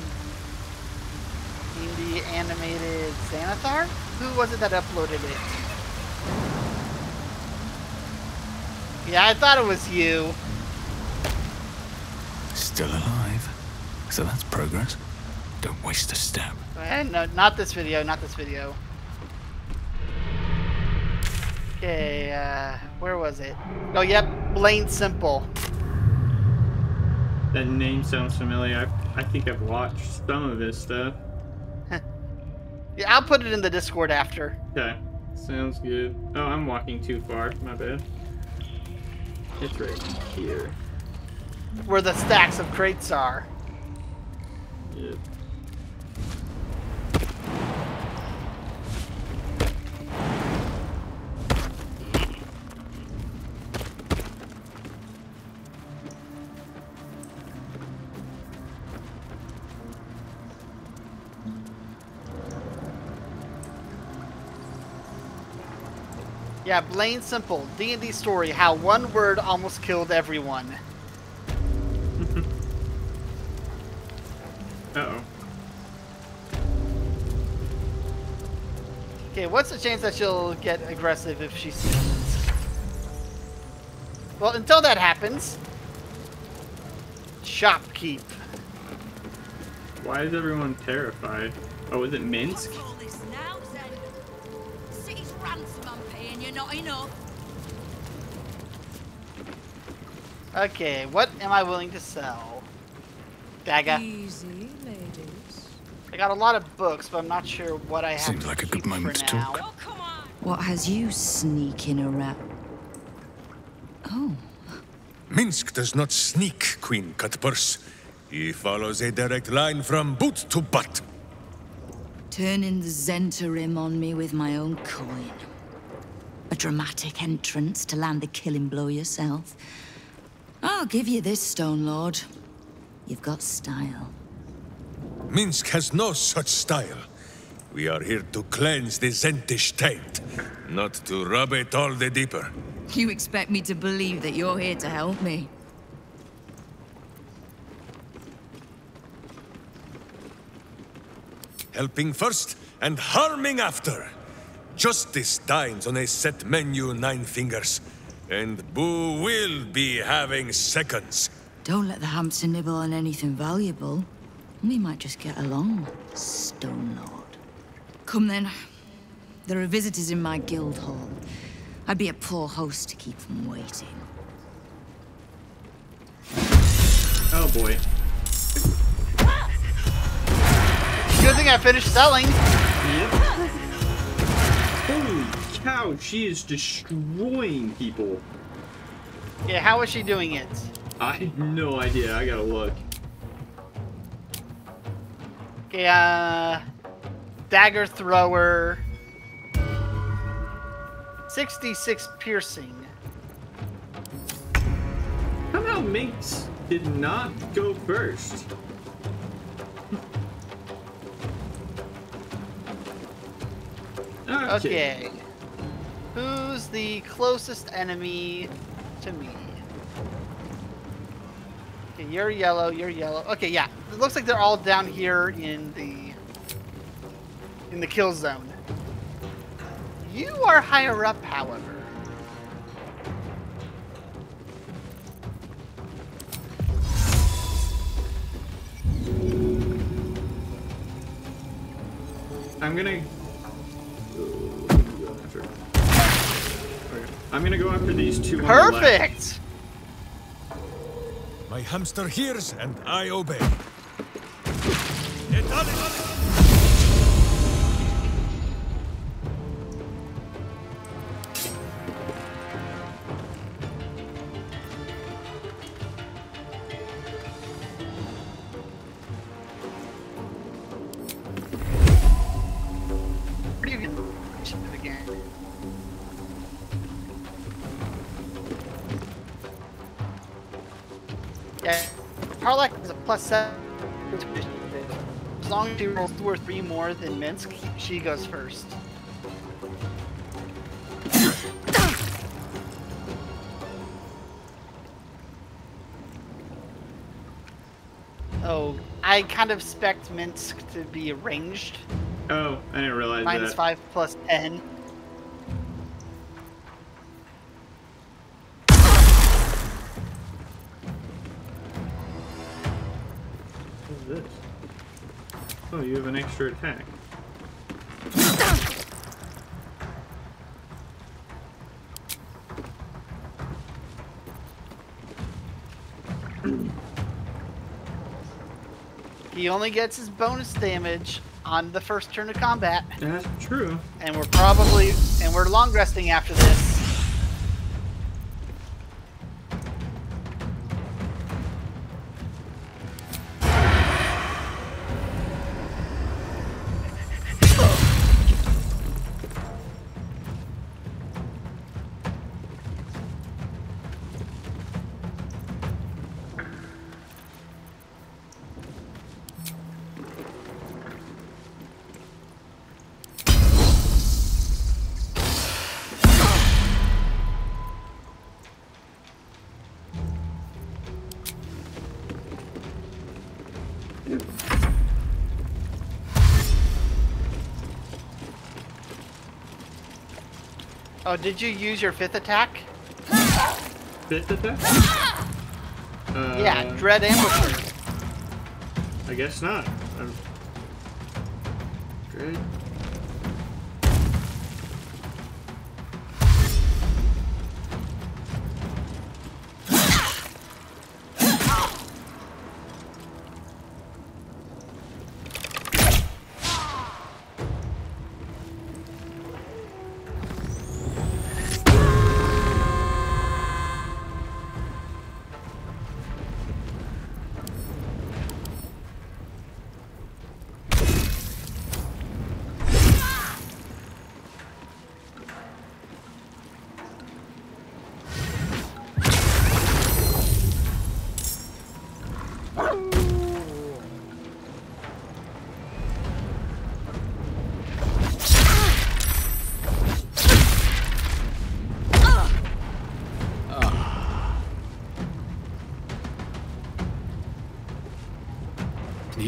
In the animated Xanathar? Who was it that uploaded it? Yeah, I thought it was you. Still alive. So that's progress. Don't waste a step. Eh, no, not this video, not this video. Okay, uh, where was it? Oh, yep, Blaine Simple. That name sounds familiar. I, I think I've watched some of his stuff. *laughs* Yeah, I'll put it in the Discord after. Okay, sounds good. Oh, I'm walking too far. My bad. It's right here. Where the stacks of crates are. Yep. Yeah, Blaine Simple, D&D story, how one word almost killed everyone. *laughs* Uh-oh. Okay, what's the chance that she'll get aggressive if she sees? Well, until that happens, shopkeep. Why is everyone terrified? Oh, is it Minsc? Not enough. Okay, what am I willing to sell? Dagger. Easy, ladies. I got a lot of books, but I'm not sure what I have Seems to like a good moment for to now. talk. What has you sneaking around? Oh, Minsc does not sneak, Queen Cutpurse. He follows a direct line from boot to butt. turning the Zhentarim on me with my own coin. A dramatic entrance to land the killing blow yourself. I'll give you this, Stone Lord. You've got style. Minsc has no such style. We are here to cleanse the Zentish taint, not to rub it all the deeper. You expect me to believe that you're here to help me? Helping first and harming after. Justice dines on a set menu, Nine Fingers. And Boo will be having seconds. Don't let the hamster nibble on anything valuable. We might just get along, Stone Lord. Come then. There are visitors in my guild hall. I'd be a poor host to keep them waiting. Oh boy. Good thing I finished selling. Yep. Holy cow, she is destroying people. Yeah, how is she doing it? I have no idea. I gotta look. Okay, uh, dagger thrower. 66 piercing. Somehow Minsc did not go first. Okay. Okay. Who's the closest enemy to me? Okay, you're yellow, you're yellow. Okay, yeah. It looks like they're all down here in the in the kill zone. You are higher up, however. I'm gonna. I'm gonna go after these two. on the left. Perfect. My hamster hears and I obey. Three more than Minsc, she goes first. Oh, I kind of expect Minsc to be ranged. Oh, I didn't realize Minus that. five plus ten. You have an extra attack. *clears throat* He only gets his bonus damage on the first turn of combat, That's true. and we're probably and we're long resting after this. Oh, did you use your fifth attack? Fifth attack? Uh, yeah, Dread Ambusher. I guess not. Um, Dread.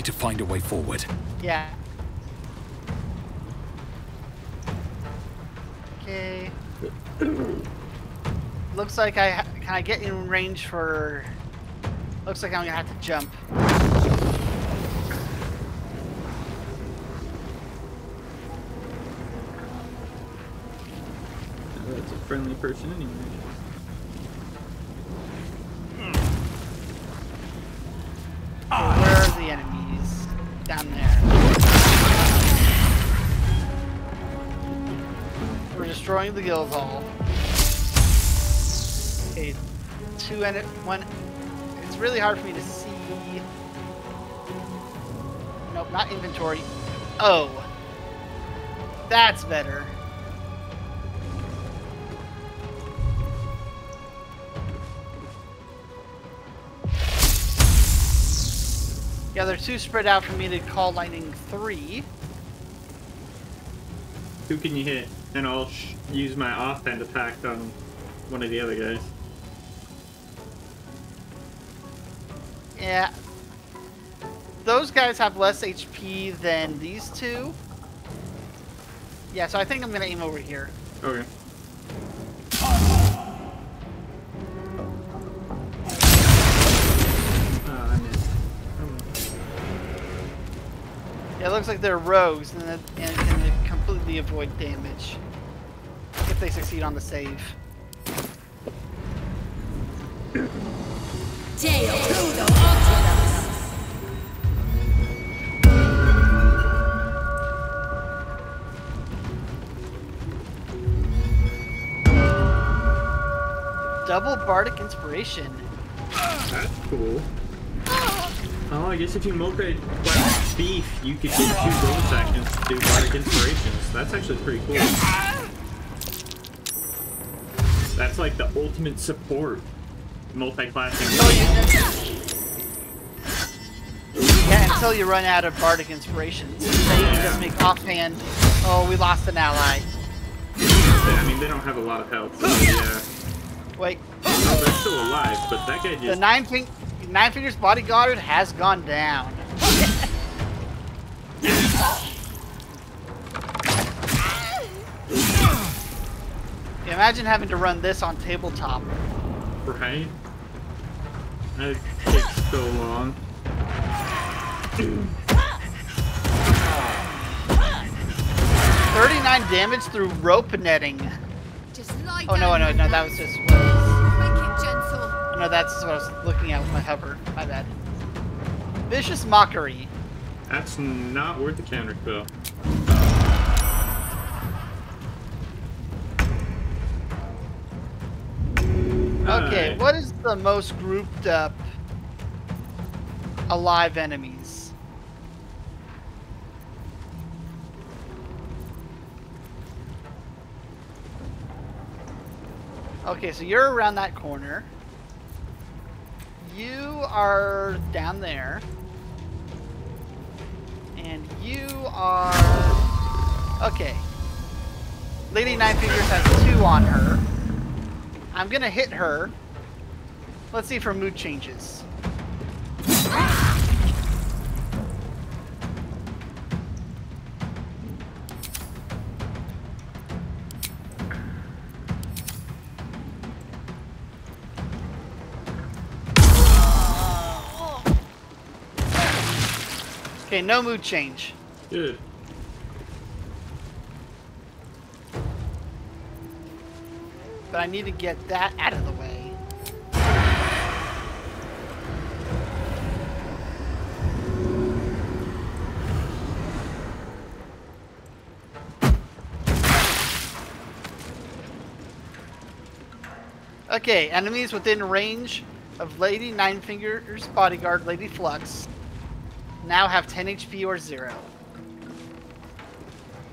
Need to find a way forward. Yeah. Okay. *clears throat* Looks like I ha- can I get in range for. Looks like I'm gonna have to jump. That's a friendly person anyway. Guild hall. Okay, two and one. It's really hard for me to see. Nope, not inventory. Oh, that's better. Yeah, they're too spread out for me to call lightning three. Who can you hit? And I'll sh use my offhand attack on one of the other guys. Yeah. Those guys have less HP than these two. Yeah, so I think I'm gonna aim over here. Okay. Ah, I missed. Yeah, it looks like they're rogues and, it- and can avoid damage if they succeed on the save. Double bardic inspiration. That's cool. Oh, I guess if you multi like beef, you could get two bonus actions to do bardic inspirations. That's actually pretty cool. That's like the ultimate support multi-classing. Oh, yeah, until you run out of bardic inspirations. Then you just make offhand. Oh, we lost an ally. I mean, they don't have a lot of health. So yeah. Wait, Oh, they're still alive, but that guy just... the nine fing nine fingers bodyguard has gone down. Imagine having to run this on tabletop. Right? That takes so long. Thirty-nine damage through rope netting. Just Oh no, no, no, that was just. What I Make it gentle. no, that's what I was looking at with my hover. My bad. Vicious mockery. That's not worth the counter spell. Okay, what is the most grouped up alive enemies? Okay, so you're around that corner. You are down there. And you are... Okay. Lady Nine Fingers has two on her. I'm gonna hit her. Let's see if her mood changes. Okay, no mood change. Good. But I need to get that out of the way. Okay, enemies within range of Lady Nine Fingers bodyguard Lady Flux now have 10 HP or 0.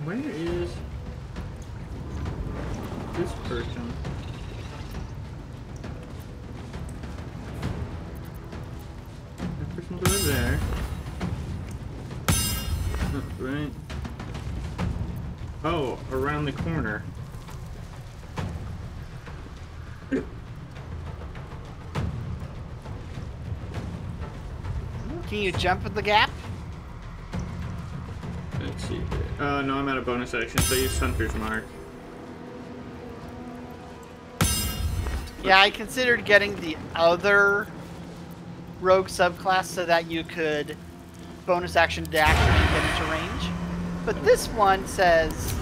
Where is this person? Over there. Right. Oh, around the corner. Can you jump at the gap? Let's see here. Uh, no, I'm out of bonus action, so I use Hunter's Mark. Yeah, I considered getting the other rogue subclass so that you could bonus action dash and get into range. But this one says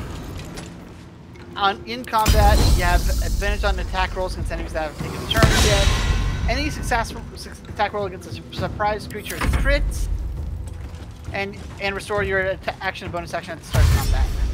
on in combat you have advantage on attack rolls against enemies that haven't taken a turn yet. Any successful attack roll against a surprise creature crits. And and restore your action bonus action at the start of combat.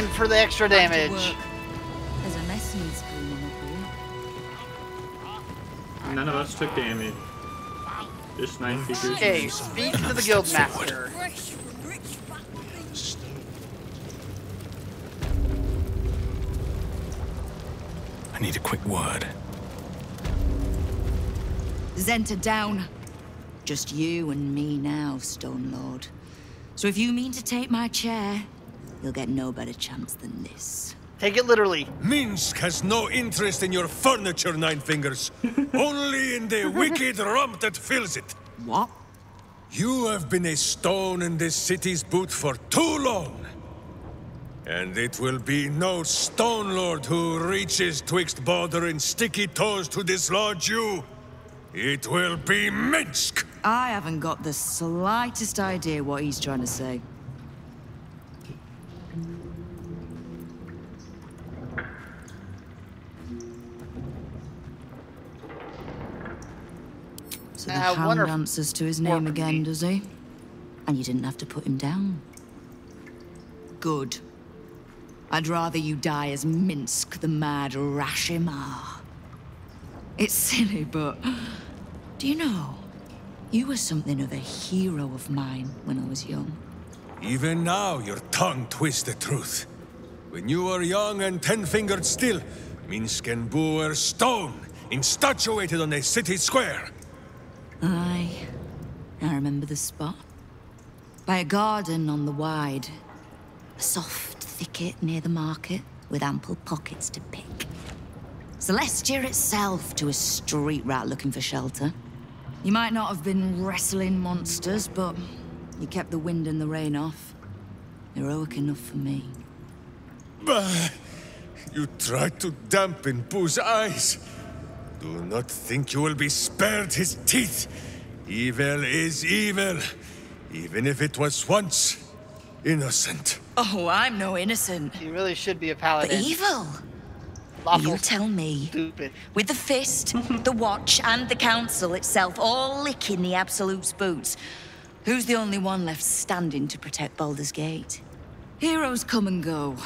Reverbation for the extra damage. work. There's a mess needs cleaning up here. None of us took damage. Just nine figures. Okay, speak to the guild master. I need a quick word. Zenta down. Just you and me now, Stone Lord. So if you mean to take my chair, you'll get no better chance than this. Take it literally. Minsc has no interest in your furniture, Nine Fingers. *laughs* Only in the wicked rump that fills it. What? You have been a stone in this city's boot for too long. And it will be no Stone Lord who reaches twixt Baldur and sticky toes to dislodge you. It will be Minsc! I haven't got the slightest idea what he's trying to say. The Uh, hound wonder- answers to his name Work again, me. does he? And you didn't have to put him down. Good. I'd rather you die as Minsc the Mad Rashimar. It's silly, but do you know? You were something of a hero of mine when I was young. Even now, your tongue twists the truth. When you were young and ten-fingered still, Minsc and Boo were stone, instatuated on a city square. Aye, I remember the spot. By a garden on the wide. A soft thicket near the market with ample pockets to pick. Celestia itself to a street rat looking for shelter. You might not have been wrestling monsters, but you kept the wind and the rain off. Heroic enough for me. Bah! You tried to dampen Boo's eyes. Do not think you will be spared his teeth. Evil is evil, even if it was once innocent. Oh, I'm no innocent. You really should be a paladin. But paladin. evil? Lawful You tell me. stupid. With the Fist, *laughs* the Watch, and the Council itself all licking the Absolute's boots, who's the only one left standing to protect Baldur's Gate? Heroes come and go,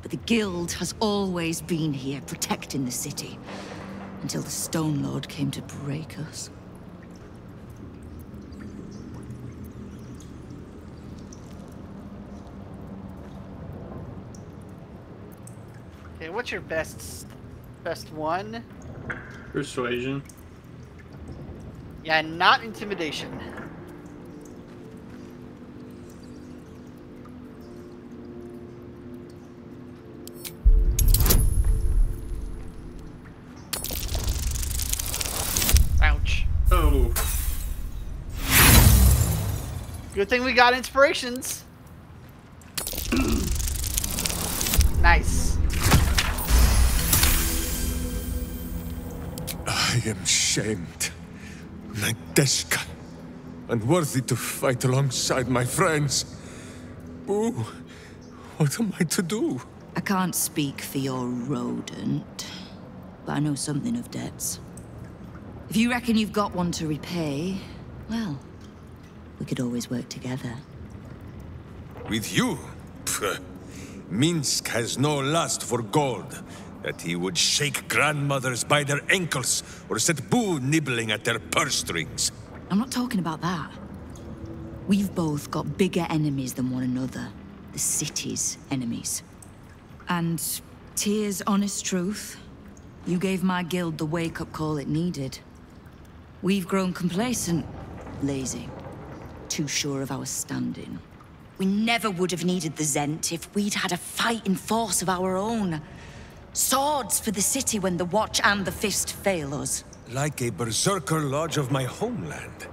but the Guild has always been here protecting the city, until the Stone Lord came to break us. Okay, what's your best best one? Persuasion. Yeah, not intimidation. Good thing we got inspirations. nice. I am shamed. Nadeshka. Unworthy to fight alongside my friends. Boo, what am I to do? I can't speak for your rodent, but I know something of debts. If you reckon you've got one to repay, well, we could always work together. With you? Pff, Minsc has no lust for gold. That he would shake grandmothers by their ankles or set Boo nibbling at their purse strings. I'm not talking about that. We've both got bigger enemies than one another. The city's enemies. And, Tears honest truth, you gave my guild the wake-up call it needed. We've grown complacent, lazy, too sure of our standing. We never would have needed the Zent if we'd had a fighting force of our own. Swords for the city when the Watch and the Fist fail us. Like a berserker lodge of my homeland.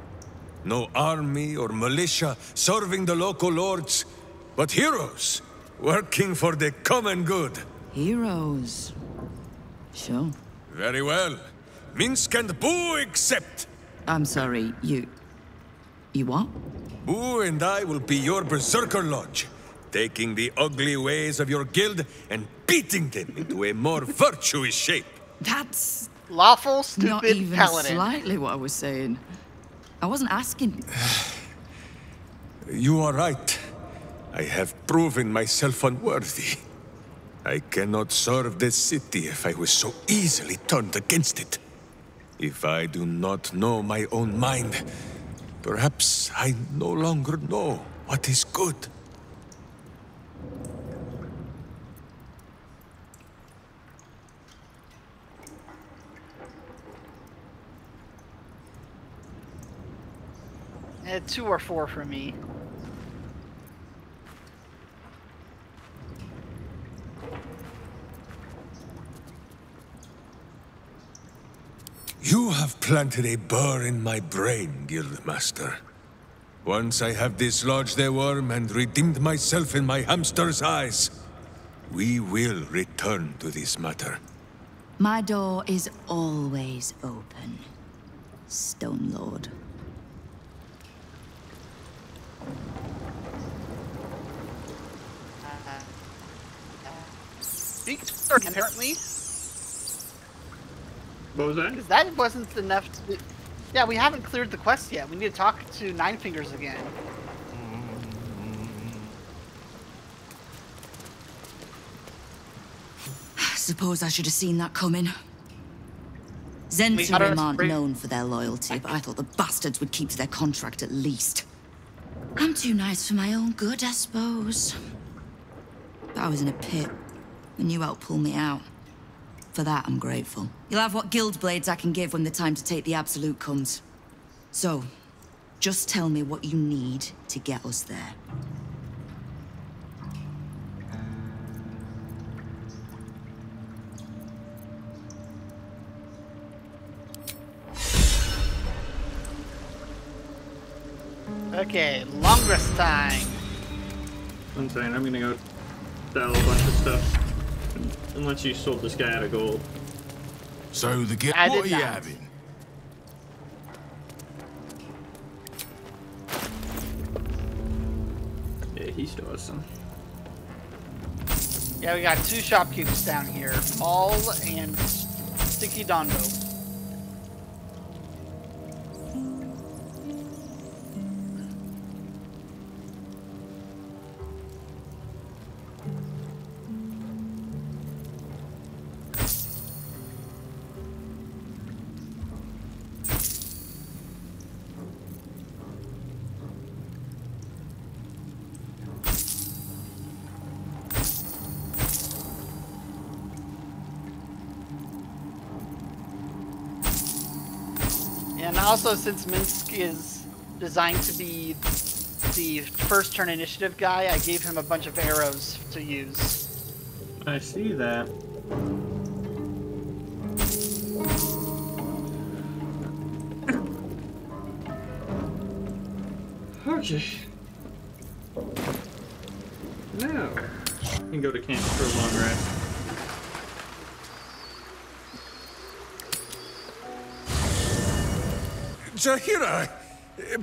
No army or militia serving the local lords, but heroes working for the common good. Heroes. Sure. Very well. Minsc and Boo accept. I'm sorry, you... You what? Boo and I will be your berserker lodge, taking the ugly ways of your guild and beating them into a more *laughs* virtuous shape. That's Lawful, stupid, not stupid even paladin. slightly what I was saying. I wasn't asking... *sighs* You are right. I have proven myself unworthy. I cannot serve this city if I was so easily turned against it. If I do not know my own mind, perhaps I no longer know what is good. Eh, two or four for me. You have planted a burr in my brain, Guildmaster. Once I have dislodged the worm and redeemed myself in my hamster's eyes, we will return to this matter. My door is always open, Stone Lord. Speak apparently, What was that? because that wasn't enough to. Yeah, we haven't cleared the quest yet. We need to talk to Nine Fingers again. I *sighs* suppose I should have seen that coming. We got aren't break- known for their loyalty, but I thought the bastards would keep to their contract at least. I'm too nice for my own good, I suppose. But I was in a pit, and you helped pull me out. For that, I'm grateful. You'll have what guild blades I can give when the time to take the Absolute comes. So, just tell me what you need to get us there. Okay, long rest time. I'm saying I'm gonna go sell a bunch of stuff. Unless you sold this guy out of gold. So the guild. I What are you not. having? Yeah, he still has some. Yeah, we got two shopkeepers down here, Maul and Sticky Dondo. Also, since Minsc is designed to be the first turn initiative guy, I gave him a bunch of arrows to use. I see that. Okay. Now, you can go to camp for a long rest. Jaheira,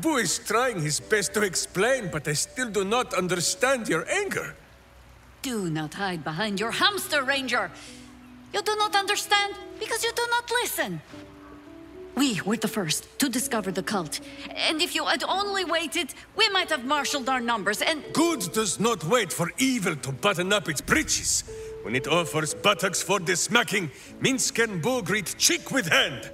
Boo is trying his best to explain, but I still do not understand your anger. Do not hide behind your hamster, Ranger. You do not understand? Because you do not listen. We were the first to discover the cult. And if you had only waited, we might have marshaled our numbers and. Good does not wait for evil to button up its breeches. When it offers buttocks for the smacking, Minsc and Boo greet cheek with hand.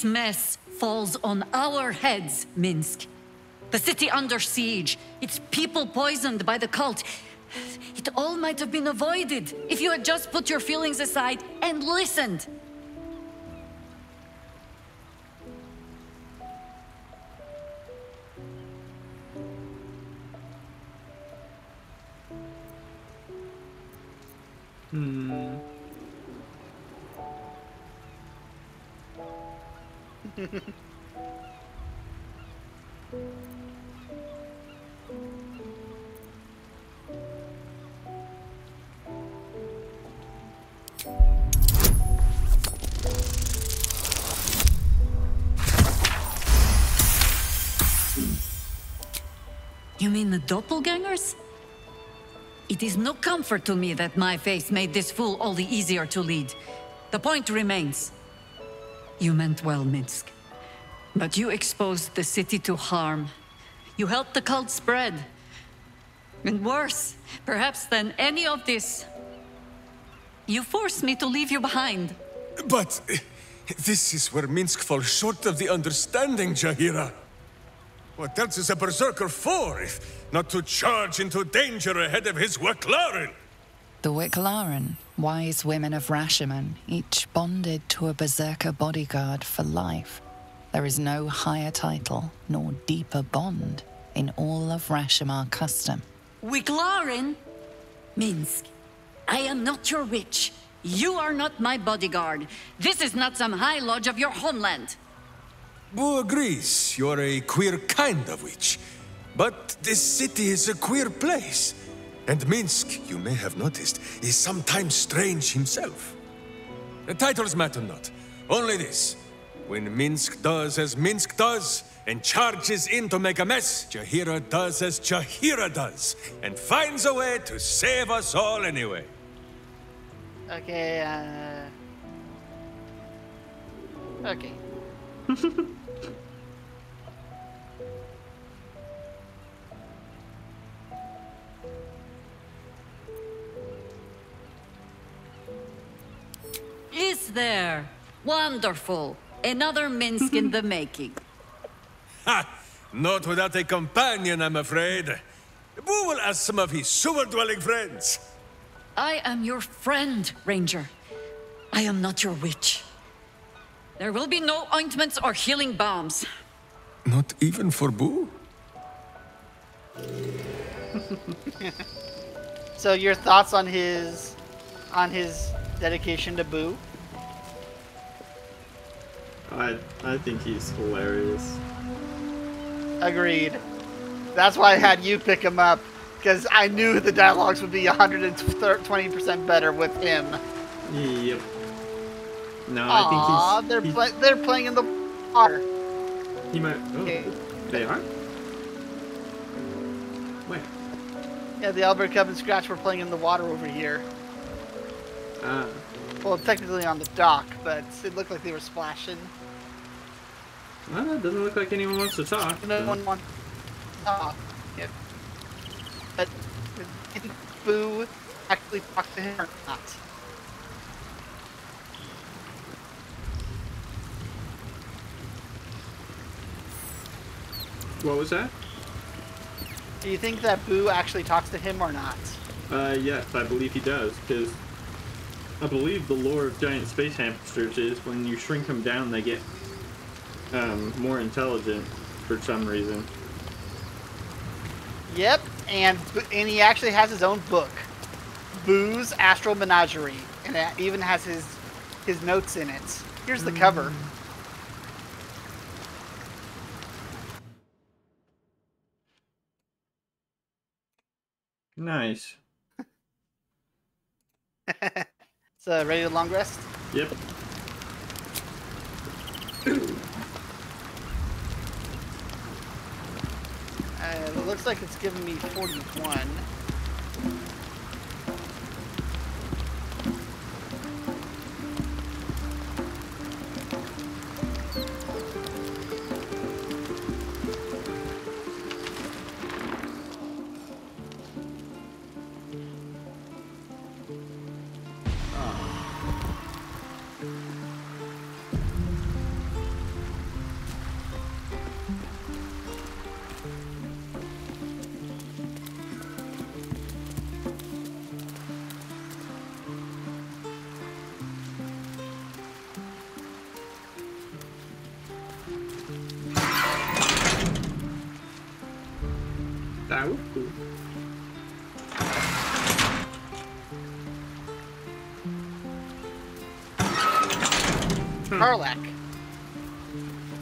This mess falls on our heads, Minsc. The city under siege, its people poisoned by the cult. It all might have been avoided if you had just put your feelings aside and listened. Hmm. You mean the doppelgangers? It is no comfort to me that my face made this fool all the easier to lead. The point remains. You meant well, Minsc. But you exposed the city to harm. You helped the cult spread. And worse, perhaps than any of this, you forced me to leave you behind. But this is where Minsc falls short of the understanding, Jaheira. What else is a berserker for, if not to charge into danger ahead of his Wychlaran? The Wychlaran, wise women of Rashemen, each bonded to a berserker bodyguard for life. There is no higher title nor deeper bond in all of Rashomar custom. Wychlaran? Minsc, I am not your witch. You are not my bodyguard. This is not some high lodge of your homeland. Boo agrees you're a queer kind of witch. But this city is a queer place. And Minsc, you may have noticed, is sometimes strange himself. The titles matter not. Only this. When Minsc does as Minsc does, and charges in to make a mess, Jaheira does as Jaheira does, and finds a way to save us all anyway. Okay, uh... Okay. *laughs* Is there? Wonderful. Another Minsc in the making. *laughs* Ha! Not without a companion, I'm afraid. Boo will ask some of his sewer-dwelling friends. I am your friend, Ranger. I am not your witch. There will be no ointments or healing balms. Not even for Boo? *laughs* So your thoughts on his on his dedication to Boo? I I think he's hilarious. Agreed. That's why I had you pick him up because I knew the dialogues would be 120% better with him. Yep. No, Aw, I think he's. they're he's- they're playing in the water. He might. Oh, Okay. they are. Wait. Yeah, the owlbear cub and Scratch were playing in the water over here. Ah. Well, technically on the dock, but it looked like they were splashing. Well, it doesn't look like anyone wants to talk. No so- one wants. to talk. yeah. But did Boo actually talk to him or not? What was that? Do you think that Boo actually talks to him or not? Uh, yes, I believe he does, because I believe the lore of giant space hamsters is when you shrink them down, they get um, more intelligent for some reason. Yep, and and he actually has his own book, Boo's Astral Menagerie, and it even has his his notes in it. Here's the cover. Nice. *laughs* So ready to long rest? Yep. *clears throat* it looks like it's giving me 41. Karlach.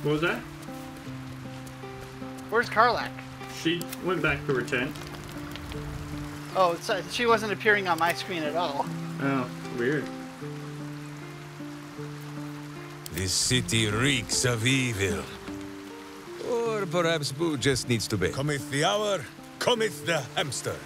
What was that? Where's Karlach? She went back to her tent. Oh, it's, uh, she wasn't appearing on my screen at all. Oh, weird. This city reeks of evil. Or perhaps Boo just needs to be. Cometh the hour, cometh the hamster.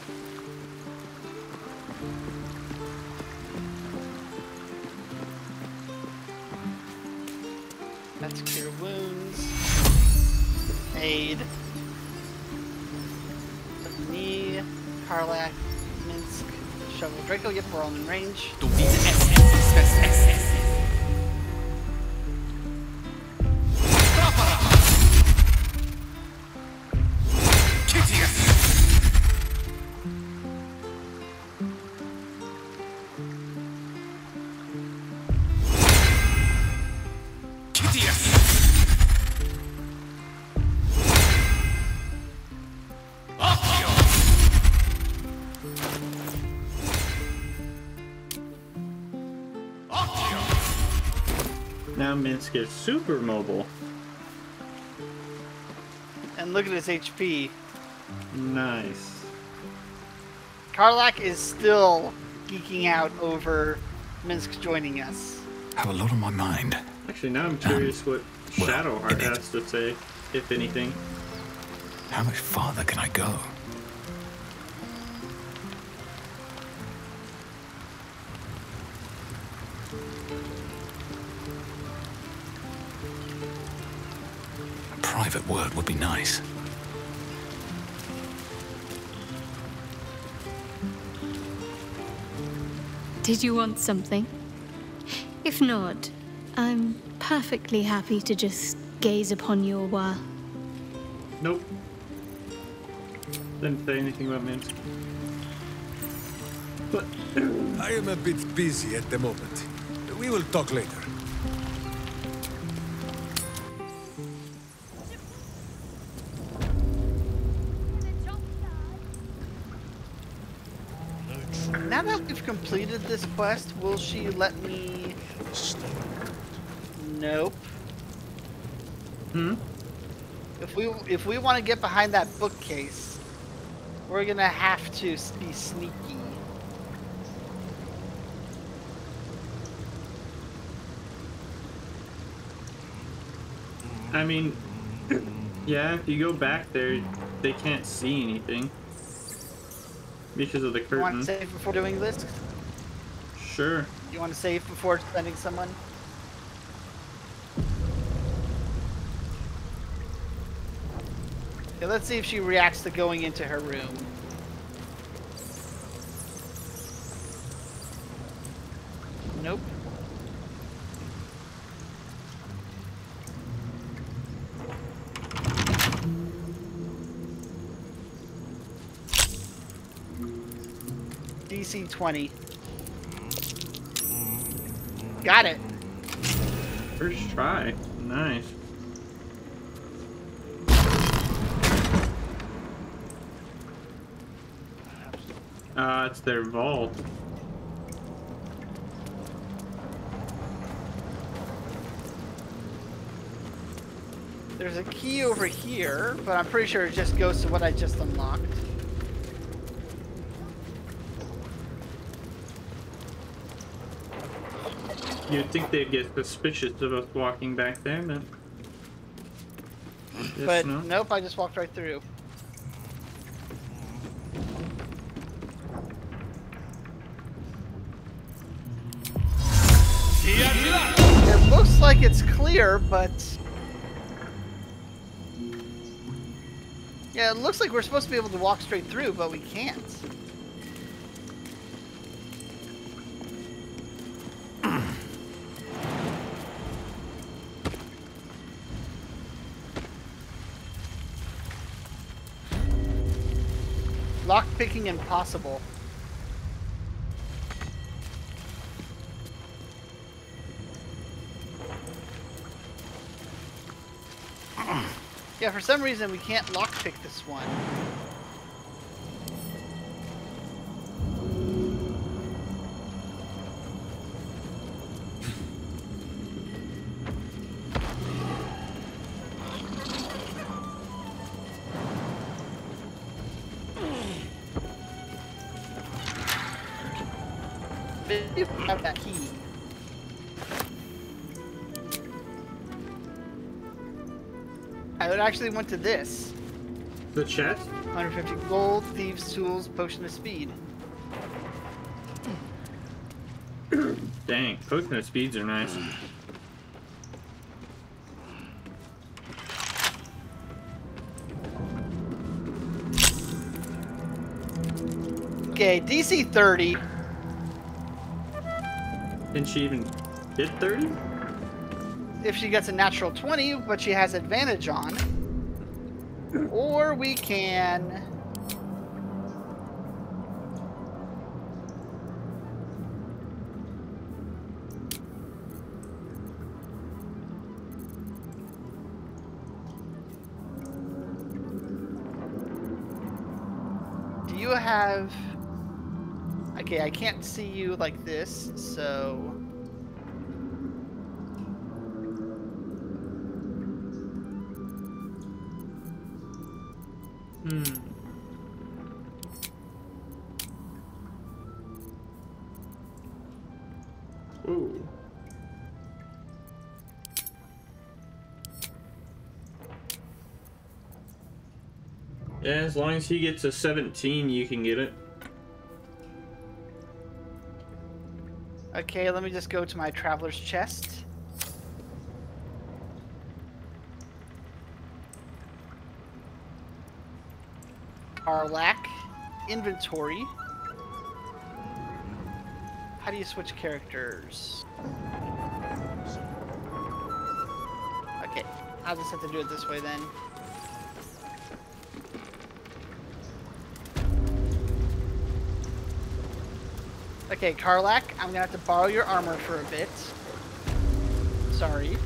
Range. Du Now Minsc is super mobile. And look at his HP. Nice. Karlach is still geeking out over Minsc joining us. Have a lot on my mind. Actually, now I'm curious um, what well, Shadowheart in has to say, if anything. How much farther can I go? Private word would be nice. Did you want something? If not, I'm perfectly happy to just gaze upon you a while. Nope. Didn't say anything about Minsc. But *clears throat* I am a bit busy at the moment. We will talk later. Completed this quest, will she let me... Nope. Hmm? If we if we want to get behind that bookcase, we're gonna have to be sneaky. I mean, *clears throat* yeah, if you go back there, they can't see anything because of the You want to save before doing this? Sure. You want to save before sending someone? Okay, let's see if she reacts to going into her room. Nope. DC 20. Got it. First try. Nice. Uh, it's their vault. There's a key over here, but I'm pretty sure it just goes to what I just unlocked. You'd think they'd get suspicious of us walking back there, but... But nope, I just walked right through. It looks like it's clear, but... Yeah, it looks like we're supposed to be able to walk straight through, but we can't. Lockpicking impossible. *clears throat* Yeah, for some reason we can't lockpick this one. Actually went to this. The chest? 150 gold, thieves, tools, potion of speed. *clears throat* Dang, potion of speeds are nice. Okay, DC 30. Didn't she even hit 30? If she gets a natural 20, but she has advantage on. Or we can... Do you have... Okay, I can't see you like this, so... Hmm. Ooh. Yeah, as long as he gets a 17, you can get it. Okay, let me just go to my traveler's chest. Arlac. Inventory. How do you switch characters? Okay, I'll just have to do it this way then. Okay, Karlach, I'm gonna have to borrow your armor for a bit. Sorry.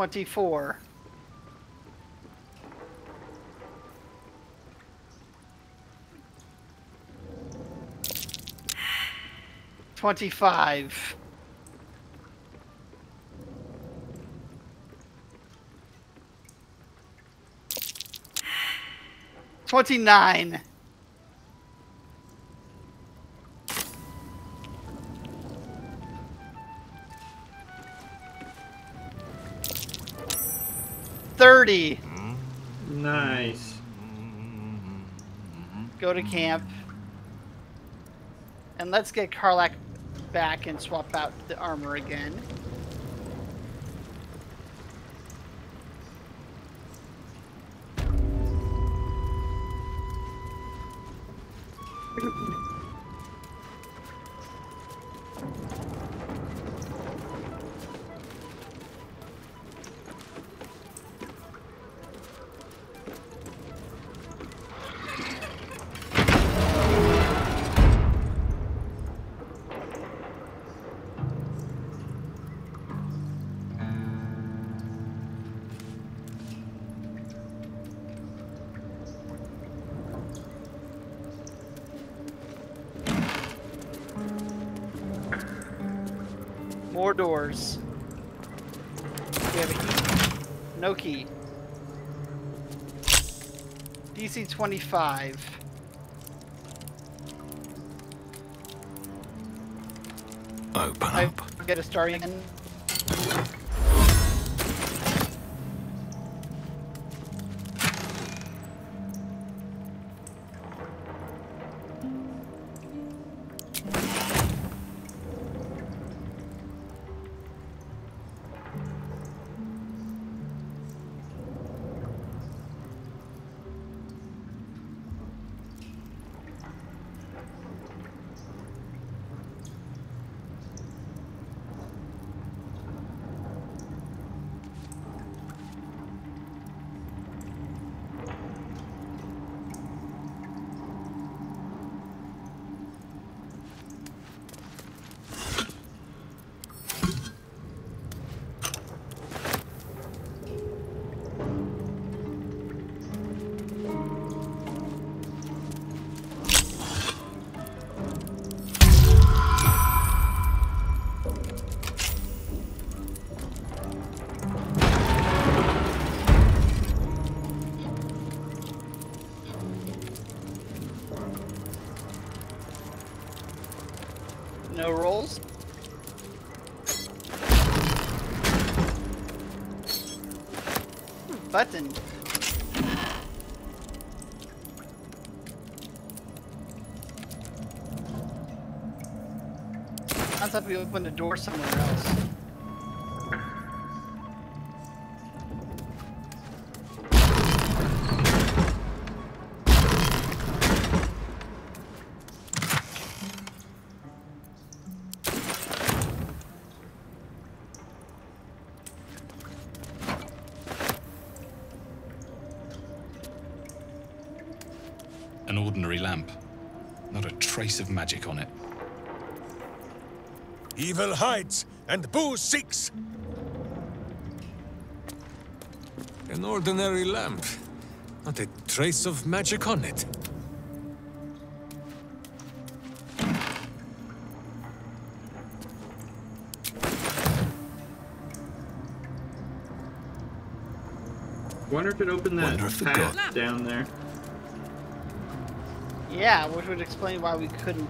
24. Twenty-five. Twenty-nine. Thirty. Nice. Go to camp. And let's get Karlach back and swap out the armor again. 25. Open I up. get a starting. Button. Sounds like we opened a door somewhere else. Trace of magic on it. Evil hides and Boo seeks. An ordinary lamp. Not a trace of magic on it. Wonder if it opened that Wonder path down there. Yeah, which would explain why we couldn't.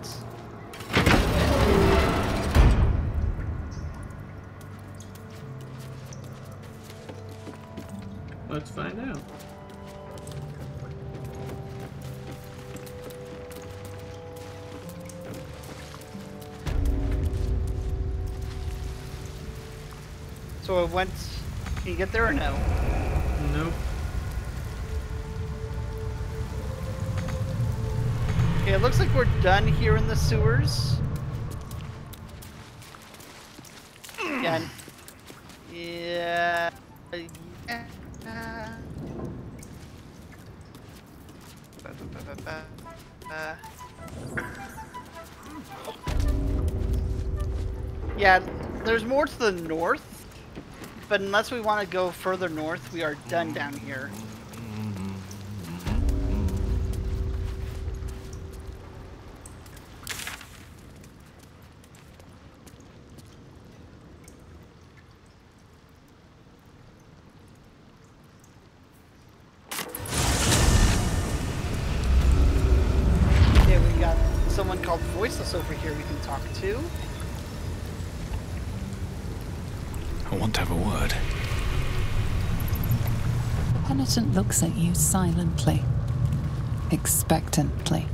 Let's find out. So it went. Can you get there or no? Okay, it looks like we're done here in the sewers. Yeah. Yeah. Yeah. Uh. Yeah, there's more to the north, but unless we want to go further north, we are done down here. Looks at you silently, expectantly.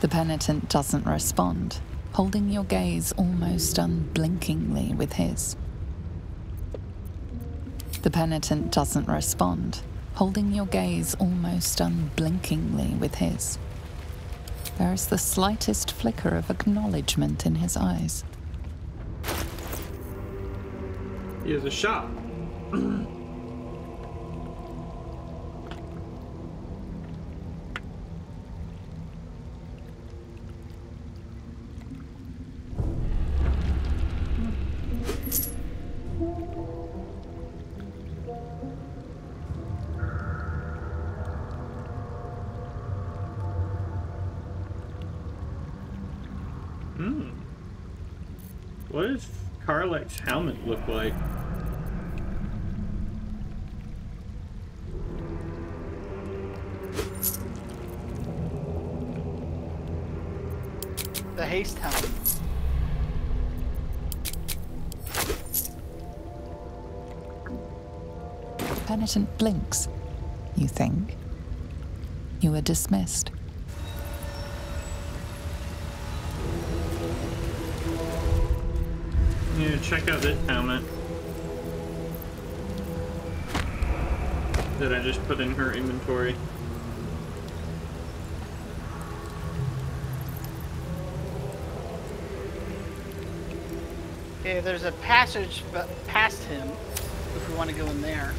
The penitent doesn't respond, holding your gaze almost unblinkingly with his. The penitent doesn't respond, holding your gaze almost unblinkingly with his. There is the slightest flicker of acknowledgement in his eyes. He has a shop. *clears throat* look like? The haste helmet. Penitent blinks, you think. You were dismissed. Yeah, check out this helmet. That I just put in her inventory. Okay, there's a passage past him if we want to go in there.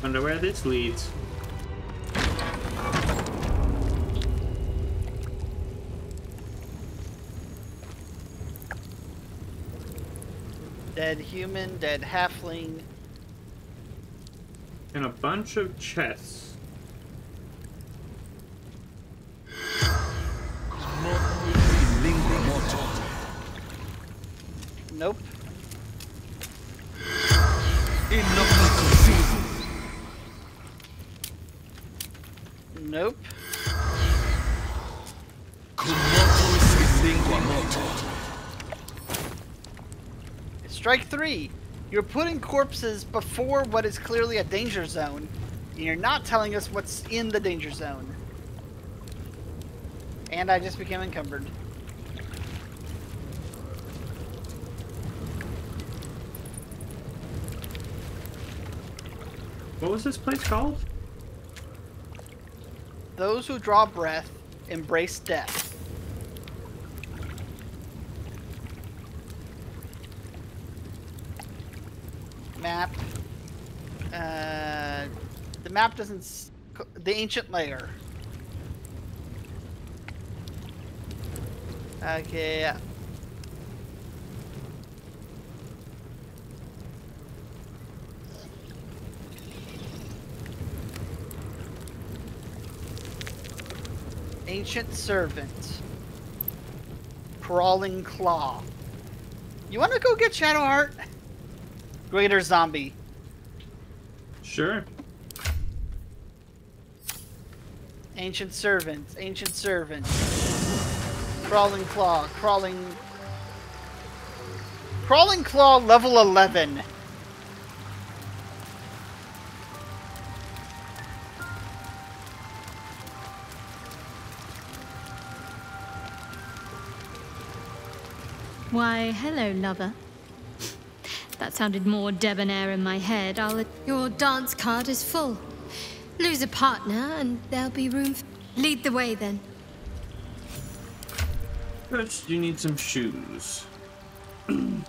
Wonder where this leads. Dead human, dead halfling. And a bunch of chests. Strike three. You're putting corpses before what is clearly a danger zone. And you're not telling us what's in the danger zone. And I just became encumbered. What was this place called? Those who draw breath embrace death. Map doesn't. The ancient layer. Okay. Ancient Servant. Crawling Claw. You want to go get Shadowheart? Greater Zombie. Sure. Ancient Servant. Ancient Servant. Crawling Claw. Crawling. Crawling Claw level 11. Why, hello, lover. That sounded more debonair in my head. I'll. Your dance card is full. Lose a partner, and there'll be room. For... Lead the way, then. First, you need some shoes. *clears throat*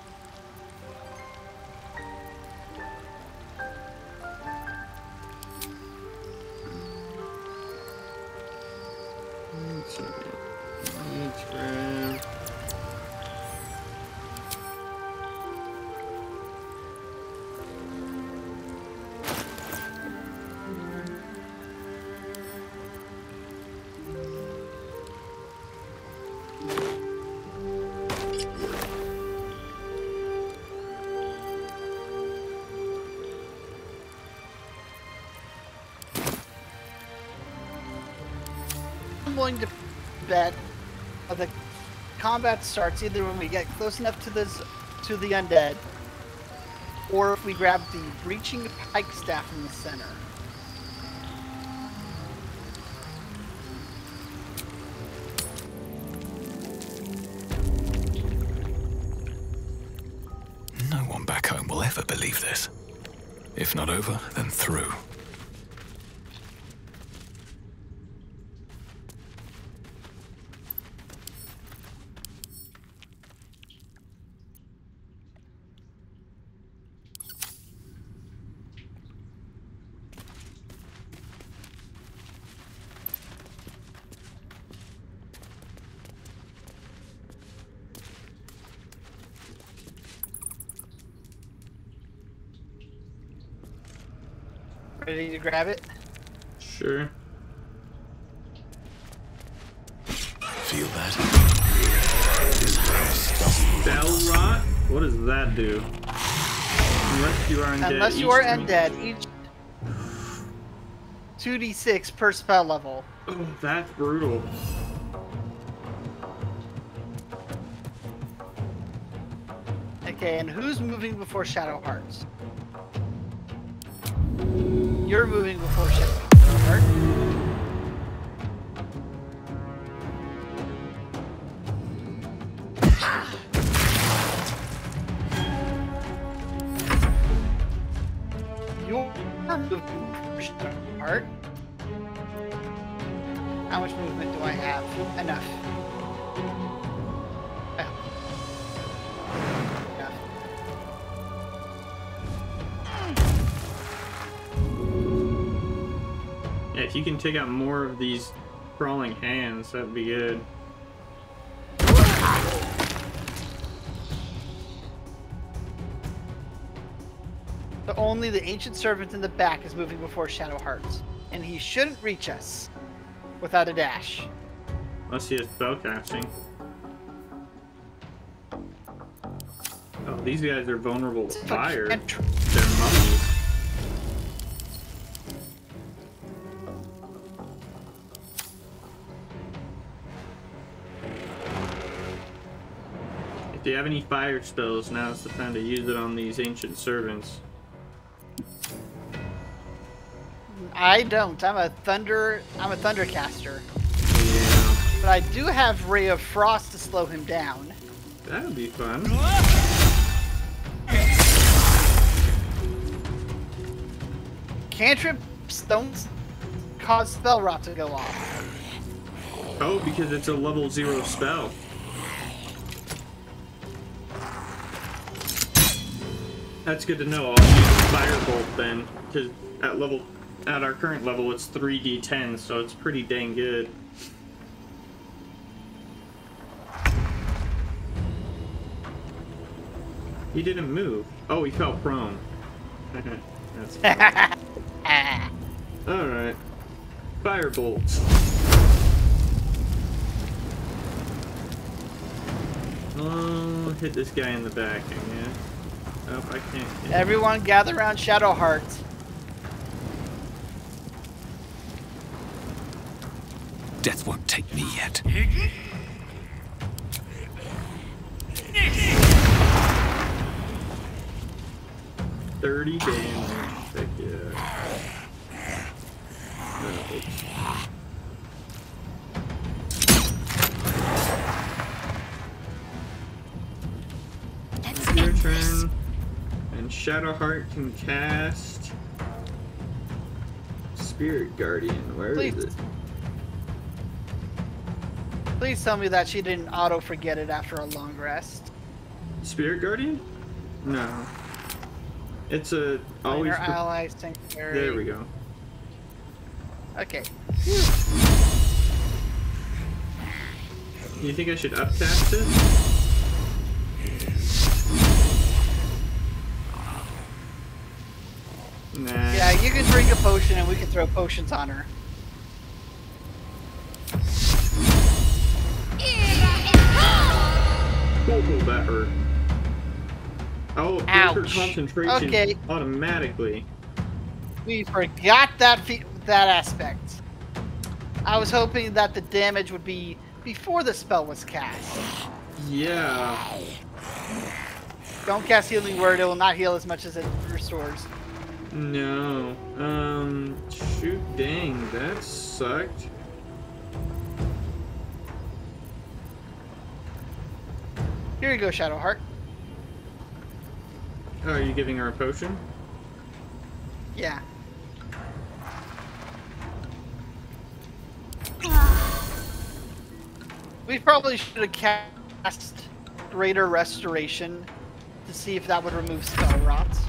I'm to bet the combat starts either when we get close enough to this to the undead, or if we grab the breaching pike staff in the center. No one back home will ever believe this. If not over, then through. Ready to grab it? Sure. Feel that? Spell rot? What does that do? Unless you are undead. Unless you are undead, each 2d6 per spell level. Oh, that's brutal. Okay, and who's moving before Shadowheart's? You're moving before Shadow Heart. Can take out more of these crawling hands, that'd be good. But only the ancient servant in the back is moving before Shadowheart's, and he shouldn't reach us without a dash. Unless he has spellcasting. Oh, these guys are vulnerable to fire. They're mummies. Have any fire spells, now's the time to use it on these ancient servants. I don't. I'm a thunder. I'm a thundercaster. Yeah, But I do have Ray of Frost to slow him down. that would be fun. Cantrips don't cause spell rot to go off. Oh, because it's a level zero spell. That's good to know. I'll use Firebolt then, because at level, at our current level, it's 3d10, so it's pretty dang good. He didn't move. Oh, he fell prone. *laughs* That's Alright. Firebolt. Oh, hit this guy in the back, I guess. Oh, I can't. hit him. Everyone gather around Shadowheart's. Death won't take me yet. Thirty damage. Heck yeah. Oh, Shadowheart can cast Spirit Guardian. Where is Please. it? Please tell me that she didn't auto forget it after a long rest. Spirit Guardian? No. It's a always. Minor allies sanctuary. there we go. Okay. You think I should upcast it? A potion and we can throw potions on her. Oh, that hurt. Oh, her concentration Okay. automatically. We forgot that fe- that aspect. I was hoping that the damage would be before the spell was cast. Yeah. Don't cast Healing Word; it will not heal as much as it restores. No. Um. Shoot. Dang. That sucked. Here you go, Shadowheart. Oh, are you giving her a potion? Yeah. We probably should have cast Greater Restoration to see if that would remove spell rots.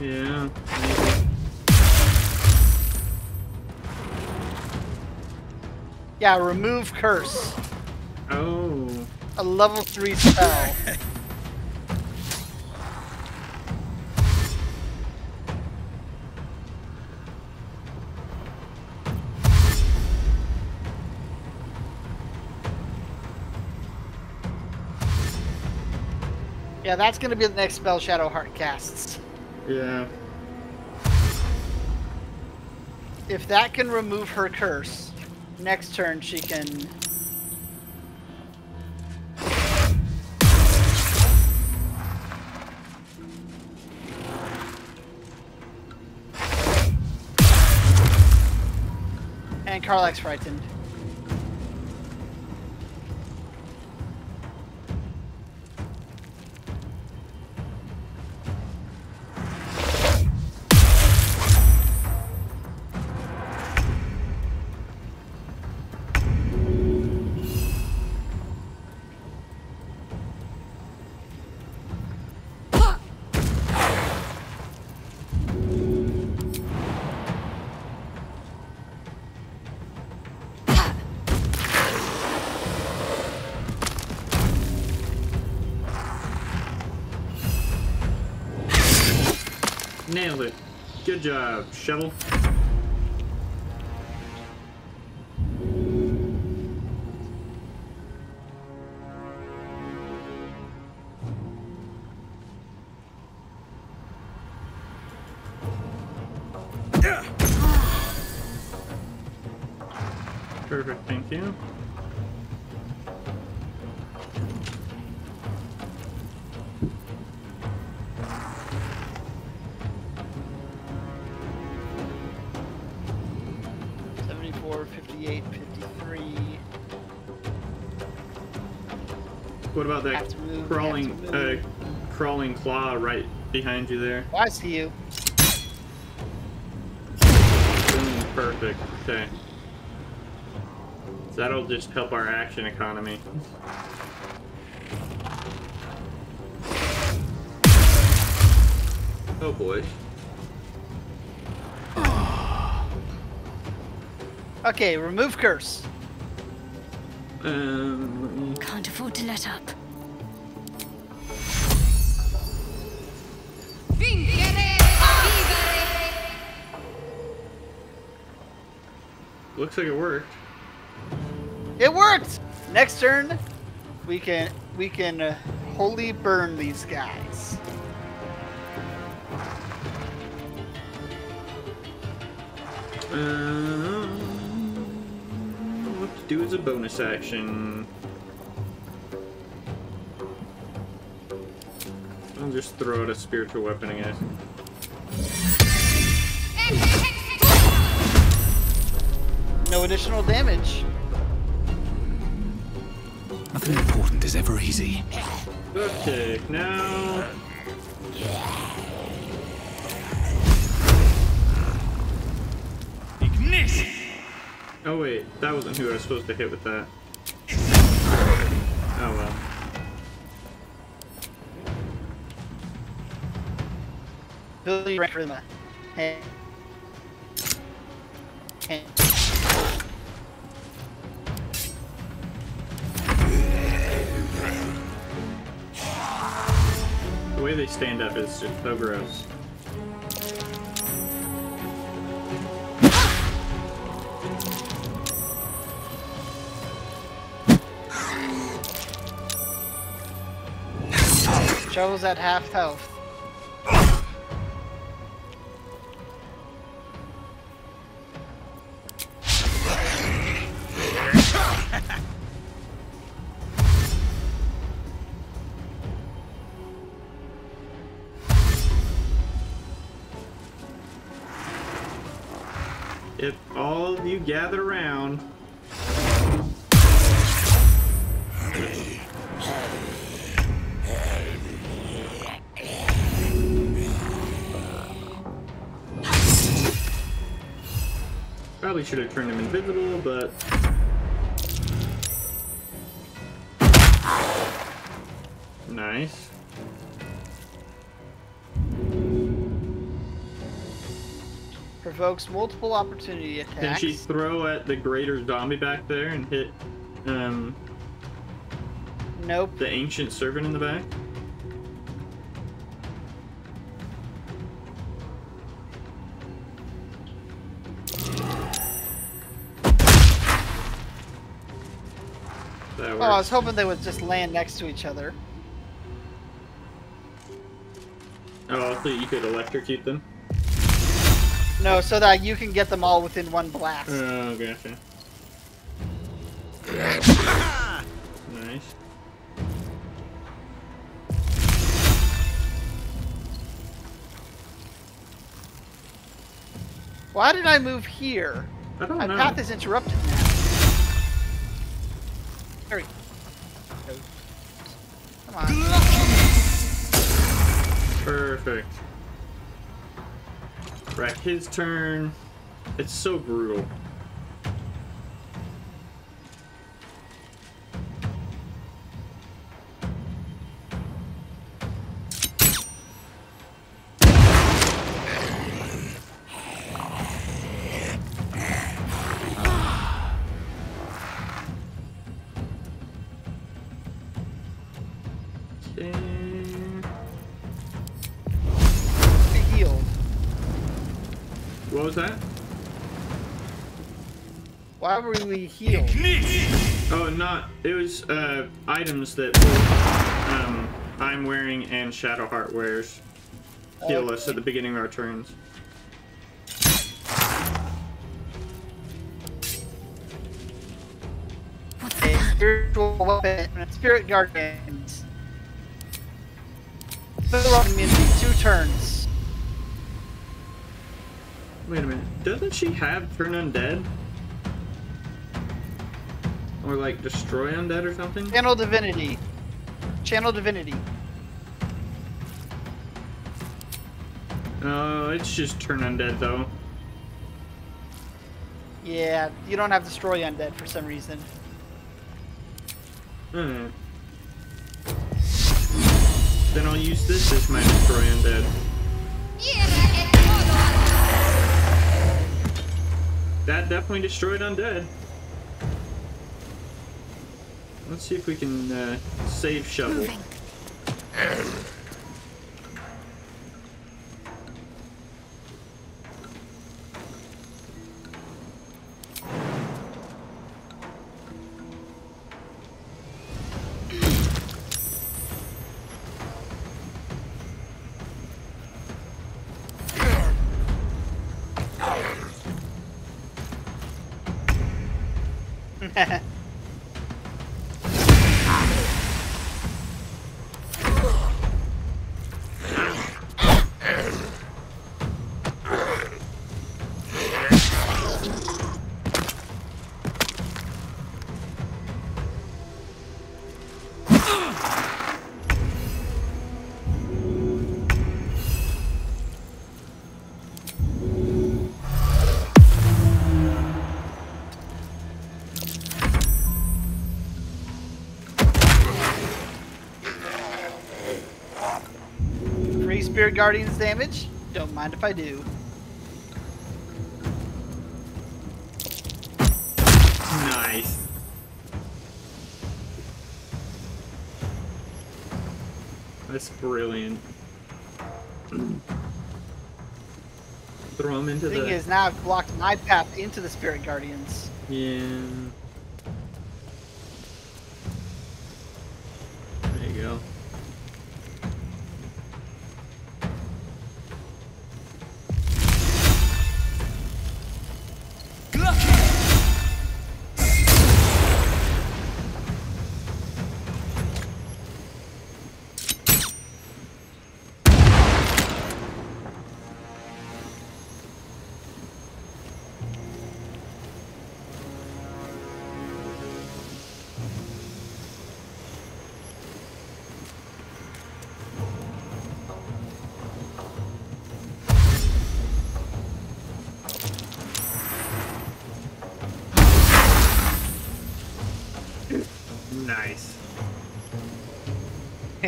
Yeah. Yeah, remove curse. Oh. A level 3 spell. *laughs* yeah, that's gonna be the next spell Shadowheart casts. Yeah. If that can remove her curse, next turn she can. And Karlach's frightened. Job, uh, Shovel. Crawling claw right behind you there? Oh, I see you. Boom, perfect. Okay. So that'll just help our action economy. Oh boy. Okay, remove curse. Um, Can't afford to let up. Looks like it worked. It worked. Next turn, we can we can uh, wholly burn these guys. Um, what to do as a bonus action? I'll just throw out a spiritual weapon, I guess. No additional damage. Nothing important is ever easy. Okay, now. Ignis! Oh wait, that wasn't who I was supposed to hit with that. Oh well. Billy ran for way they stand up is just so gross. Shovel's at half health. Probably should have turned him invisible, but nice. Provokes multiple opportunity attacks. Can she throw at the greater zombie back there and hit um, Nope. the ancient servant in the back? I was hoping they would just land next to each other. Oh, so you could electrocute them? No, so that you can get them all within one blast. Oh, gotcha. Nice. Why did I move here? I don't My know. path is interrupted now. There we go. Perfect. Right, his turn. It's so brutal. That? Why were we healed? Oh, not. It was uh, items that both, um, I'm wearing and Shadowheart wears heal us at the beginning of our turns. A spiritual weapon and spirit guardians. Federal immunity, two turns. Wait a minute. Doesn't she have turn undead? Or like destroy undead or something? Channel divinity. Channel divinity. Oh, it's just turn undead though. Yeah, you don't have destroy undead for some reason. Alright. Then I'll use this as my destroy undead. That definitely destroyed undead. Let's see if we can uh, save shovel. Free spirit guardians damage. Don't mind if I do. Nice. That's brilliant. Throw him into The thing is, now I've blocked my path into the spirit guardians. Yeah.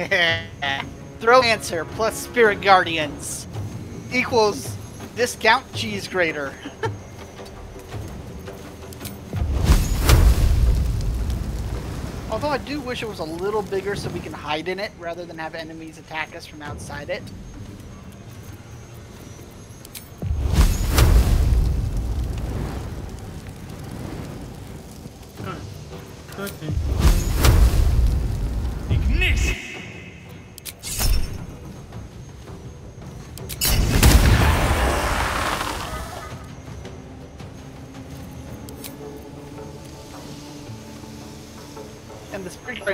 *laughs* Throw answer plus spirit guardians equals discount cheese grater. *laughs* Although I do wish it was a little bigger so we can hide in it rather than have enemies attack us from outside it.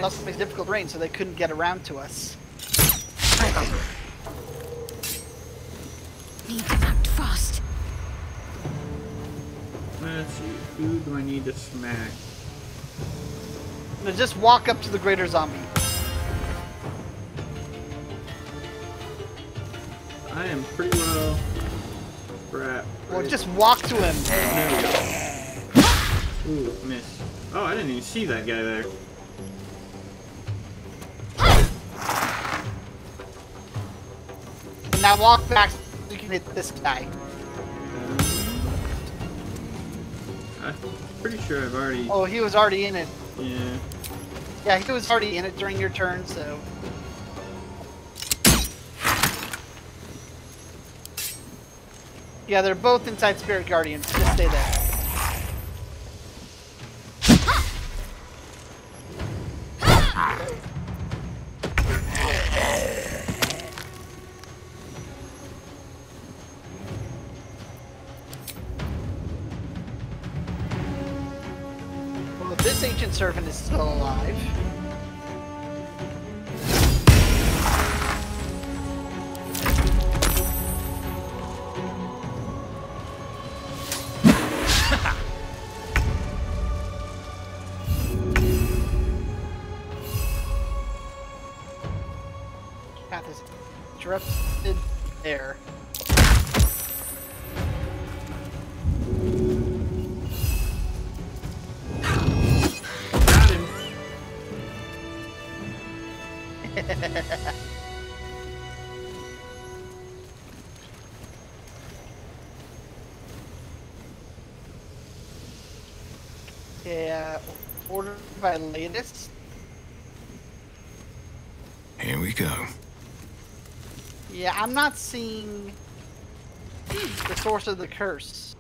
The spirit guardian makes difficult rain, so they couldn't get around to us. Need to act fast. Let's see. Who do I need to smack? Now just walk up to the greater zombie. I am pretty well. Crap. Well, just walk to him. There we go. Ooh, miss. Oh, I didn't even see that guy there. Now walk back so you can hit this guy. I'm pretty sure I've already. Oh, he was already in it. Yeah. Yeah, he was already in it during your turn, so. Yeah, they're both inside Spirit Guardians. Just stay there. Ordered by latest. Here we go. Yeah, I'm not seeing the source of the curse.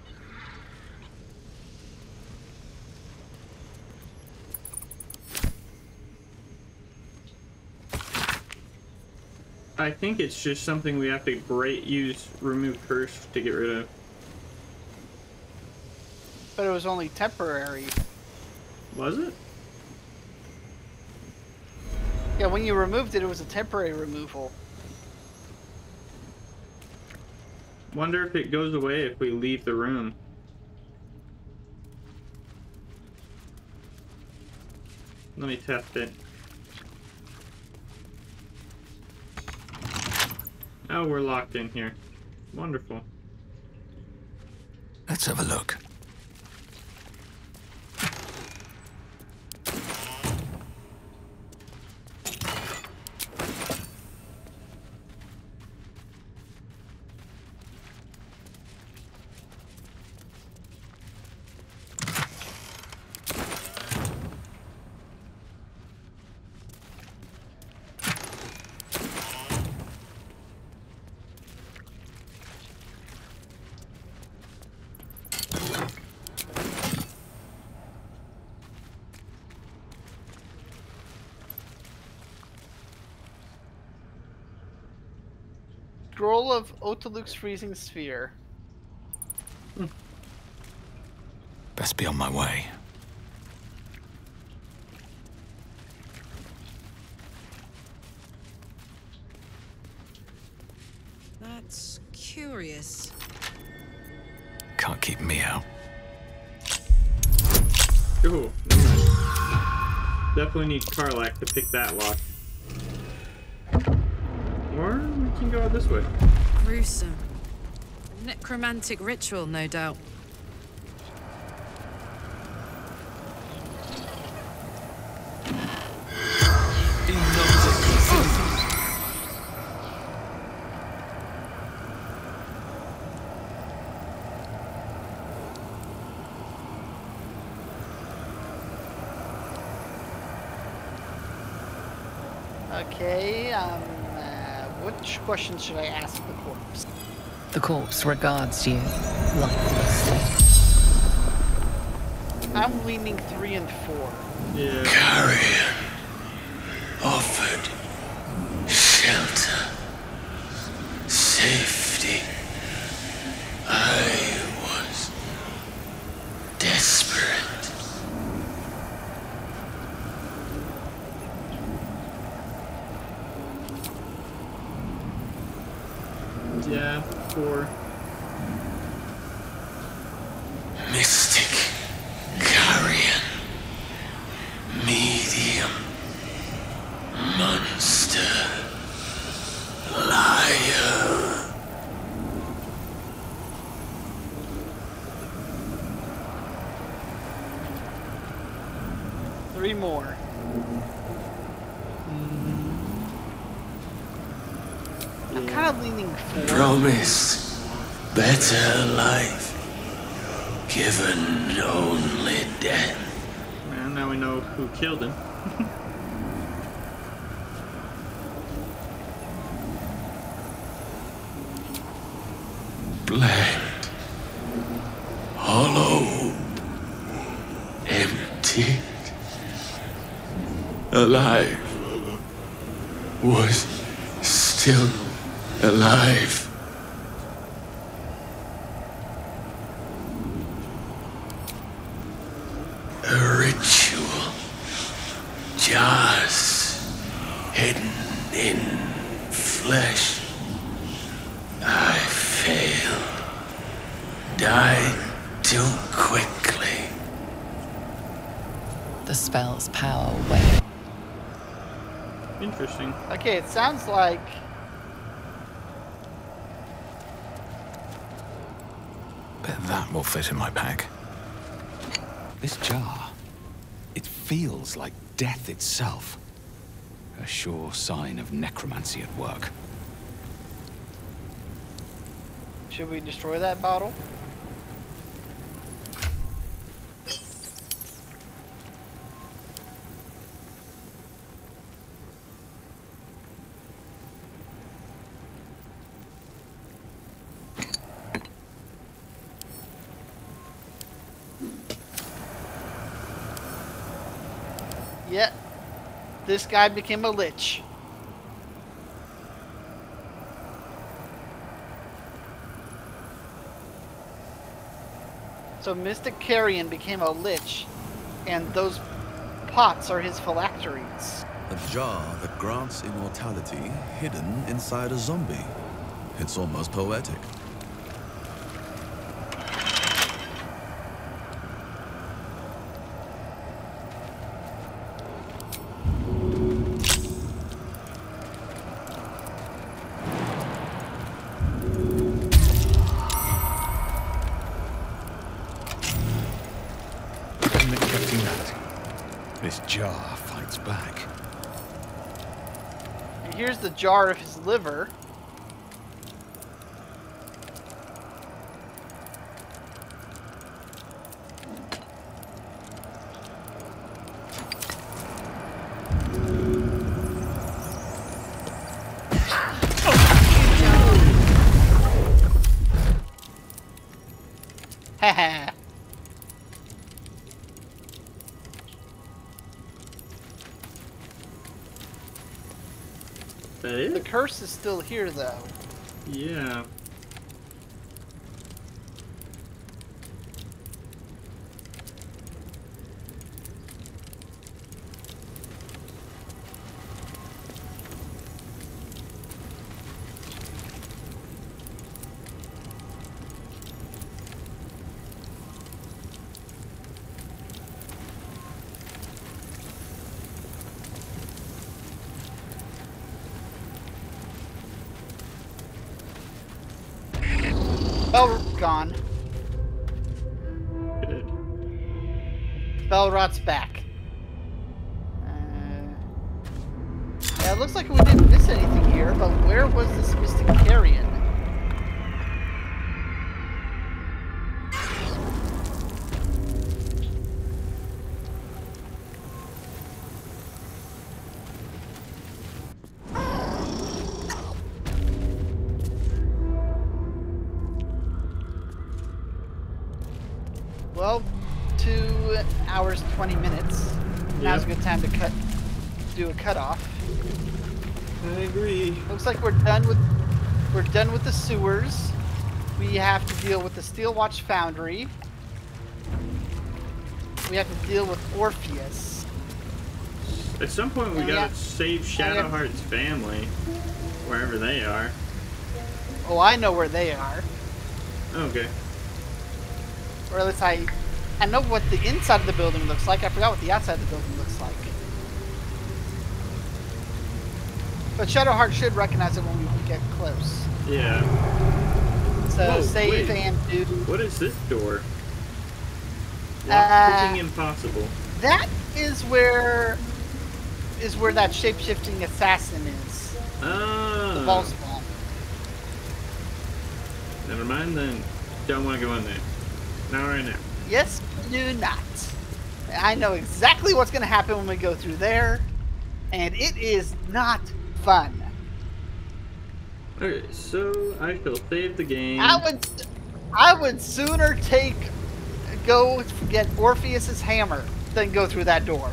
I think it's just something we have to great use remove curse to get rid of. But it was only temporary. Was it? Yeah, when you removed it, it was a temporary removal. Wonder if it goes away if we leave the room. Let me test it. Oh, we're locked in here. Wonderful. Let's have a look. Scroll of Otiluke's freezing sphere. Best be on my way. That's curious. Can't keep me out. Ooh. Definitely need Karlach to pick that lock. Or we can go out this way. Gruesome. Necromantic ritual, no doubt. Okay, um, uh, which question should I ask the corpse? The corpse regards you lifelessly. I'm leaning three and four. Yeah. Carrion offered shelter, safety. I was desperate. four. Mystic Carrion. Medium. Monster. Liar. Three more. I'm kind of leaning forward. Promised better life. Given only death. Man, now we know who killed him. Blank. Hollow. Empty. Alive. Was still alive. A ritual. Jars hidden in flesh. I failed. Died too quickly. The spell's power waned. Interesting. Okay, it sounds like Bet that will fit in my pack. This jar, it feels like death itself. A sure sign of necromancy at work. Should we destroy that bottle? Yet, this guy became a lich. So Mystic Carrion became a lich, and those pots are his phylacteries. A jar that grants immortality hidden inside a zombie. It's almost poetic. Damn it, Captain Nat. This jar fights back. And here's the jar of his liver. Curse is still here, though. Yeah. The sewers. We have to deal with the Steel Watch Foundry. We have to deal with Orpheus. At some point, we Yeah. gotta save Yeah. Shadowheart's family, wherever they are. Oh, I know where they are. Okay. Or at least I, I know what the inside of the building looks like. I forgot what the outside of the building looks like. But Shadowheart should recognize it when we get close. Yeah. So Whoa, save wait. and do. What is this door? Uh, impossible. That is where is where that shape-shifting assassin is. Ah. The Bhaalspawn. Never mind then. Don't want to go in there. Not right now. Yes, do not. I know exactly what's going to happen when we go through there, and it is not fun. Okay, so I shall save the game. I would, I would sooner take, go get Orpheus's hammer than go through that door.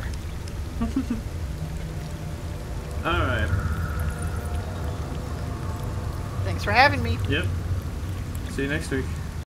*laughs* Alright. Thanks for having me. Yep. See you next week.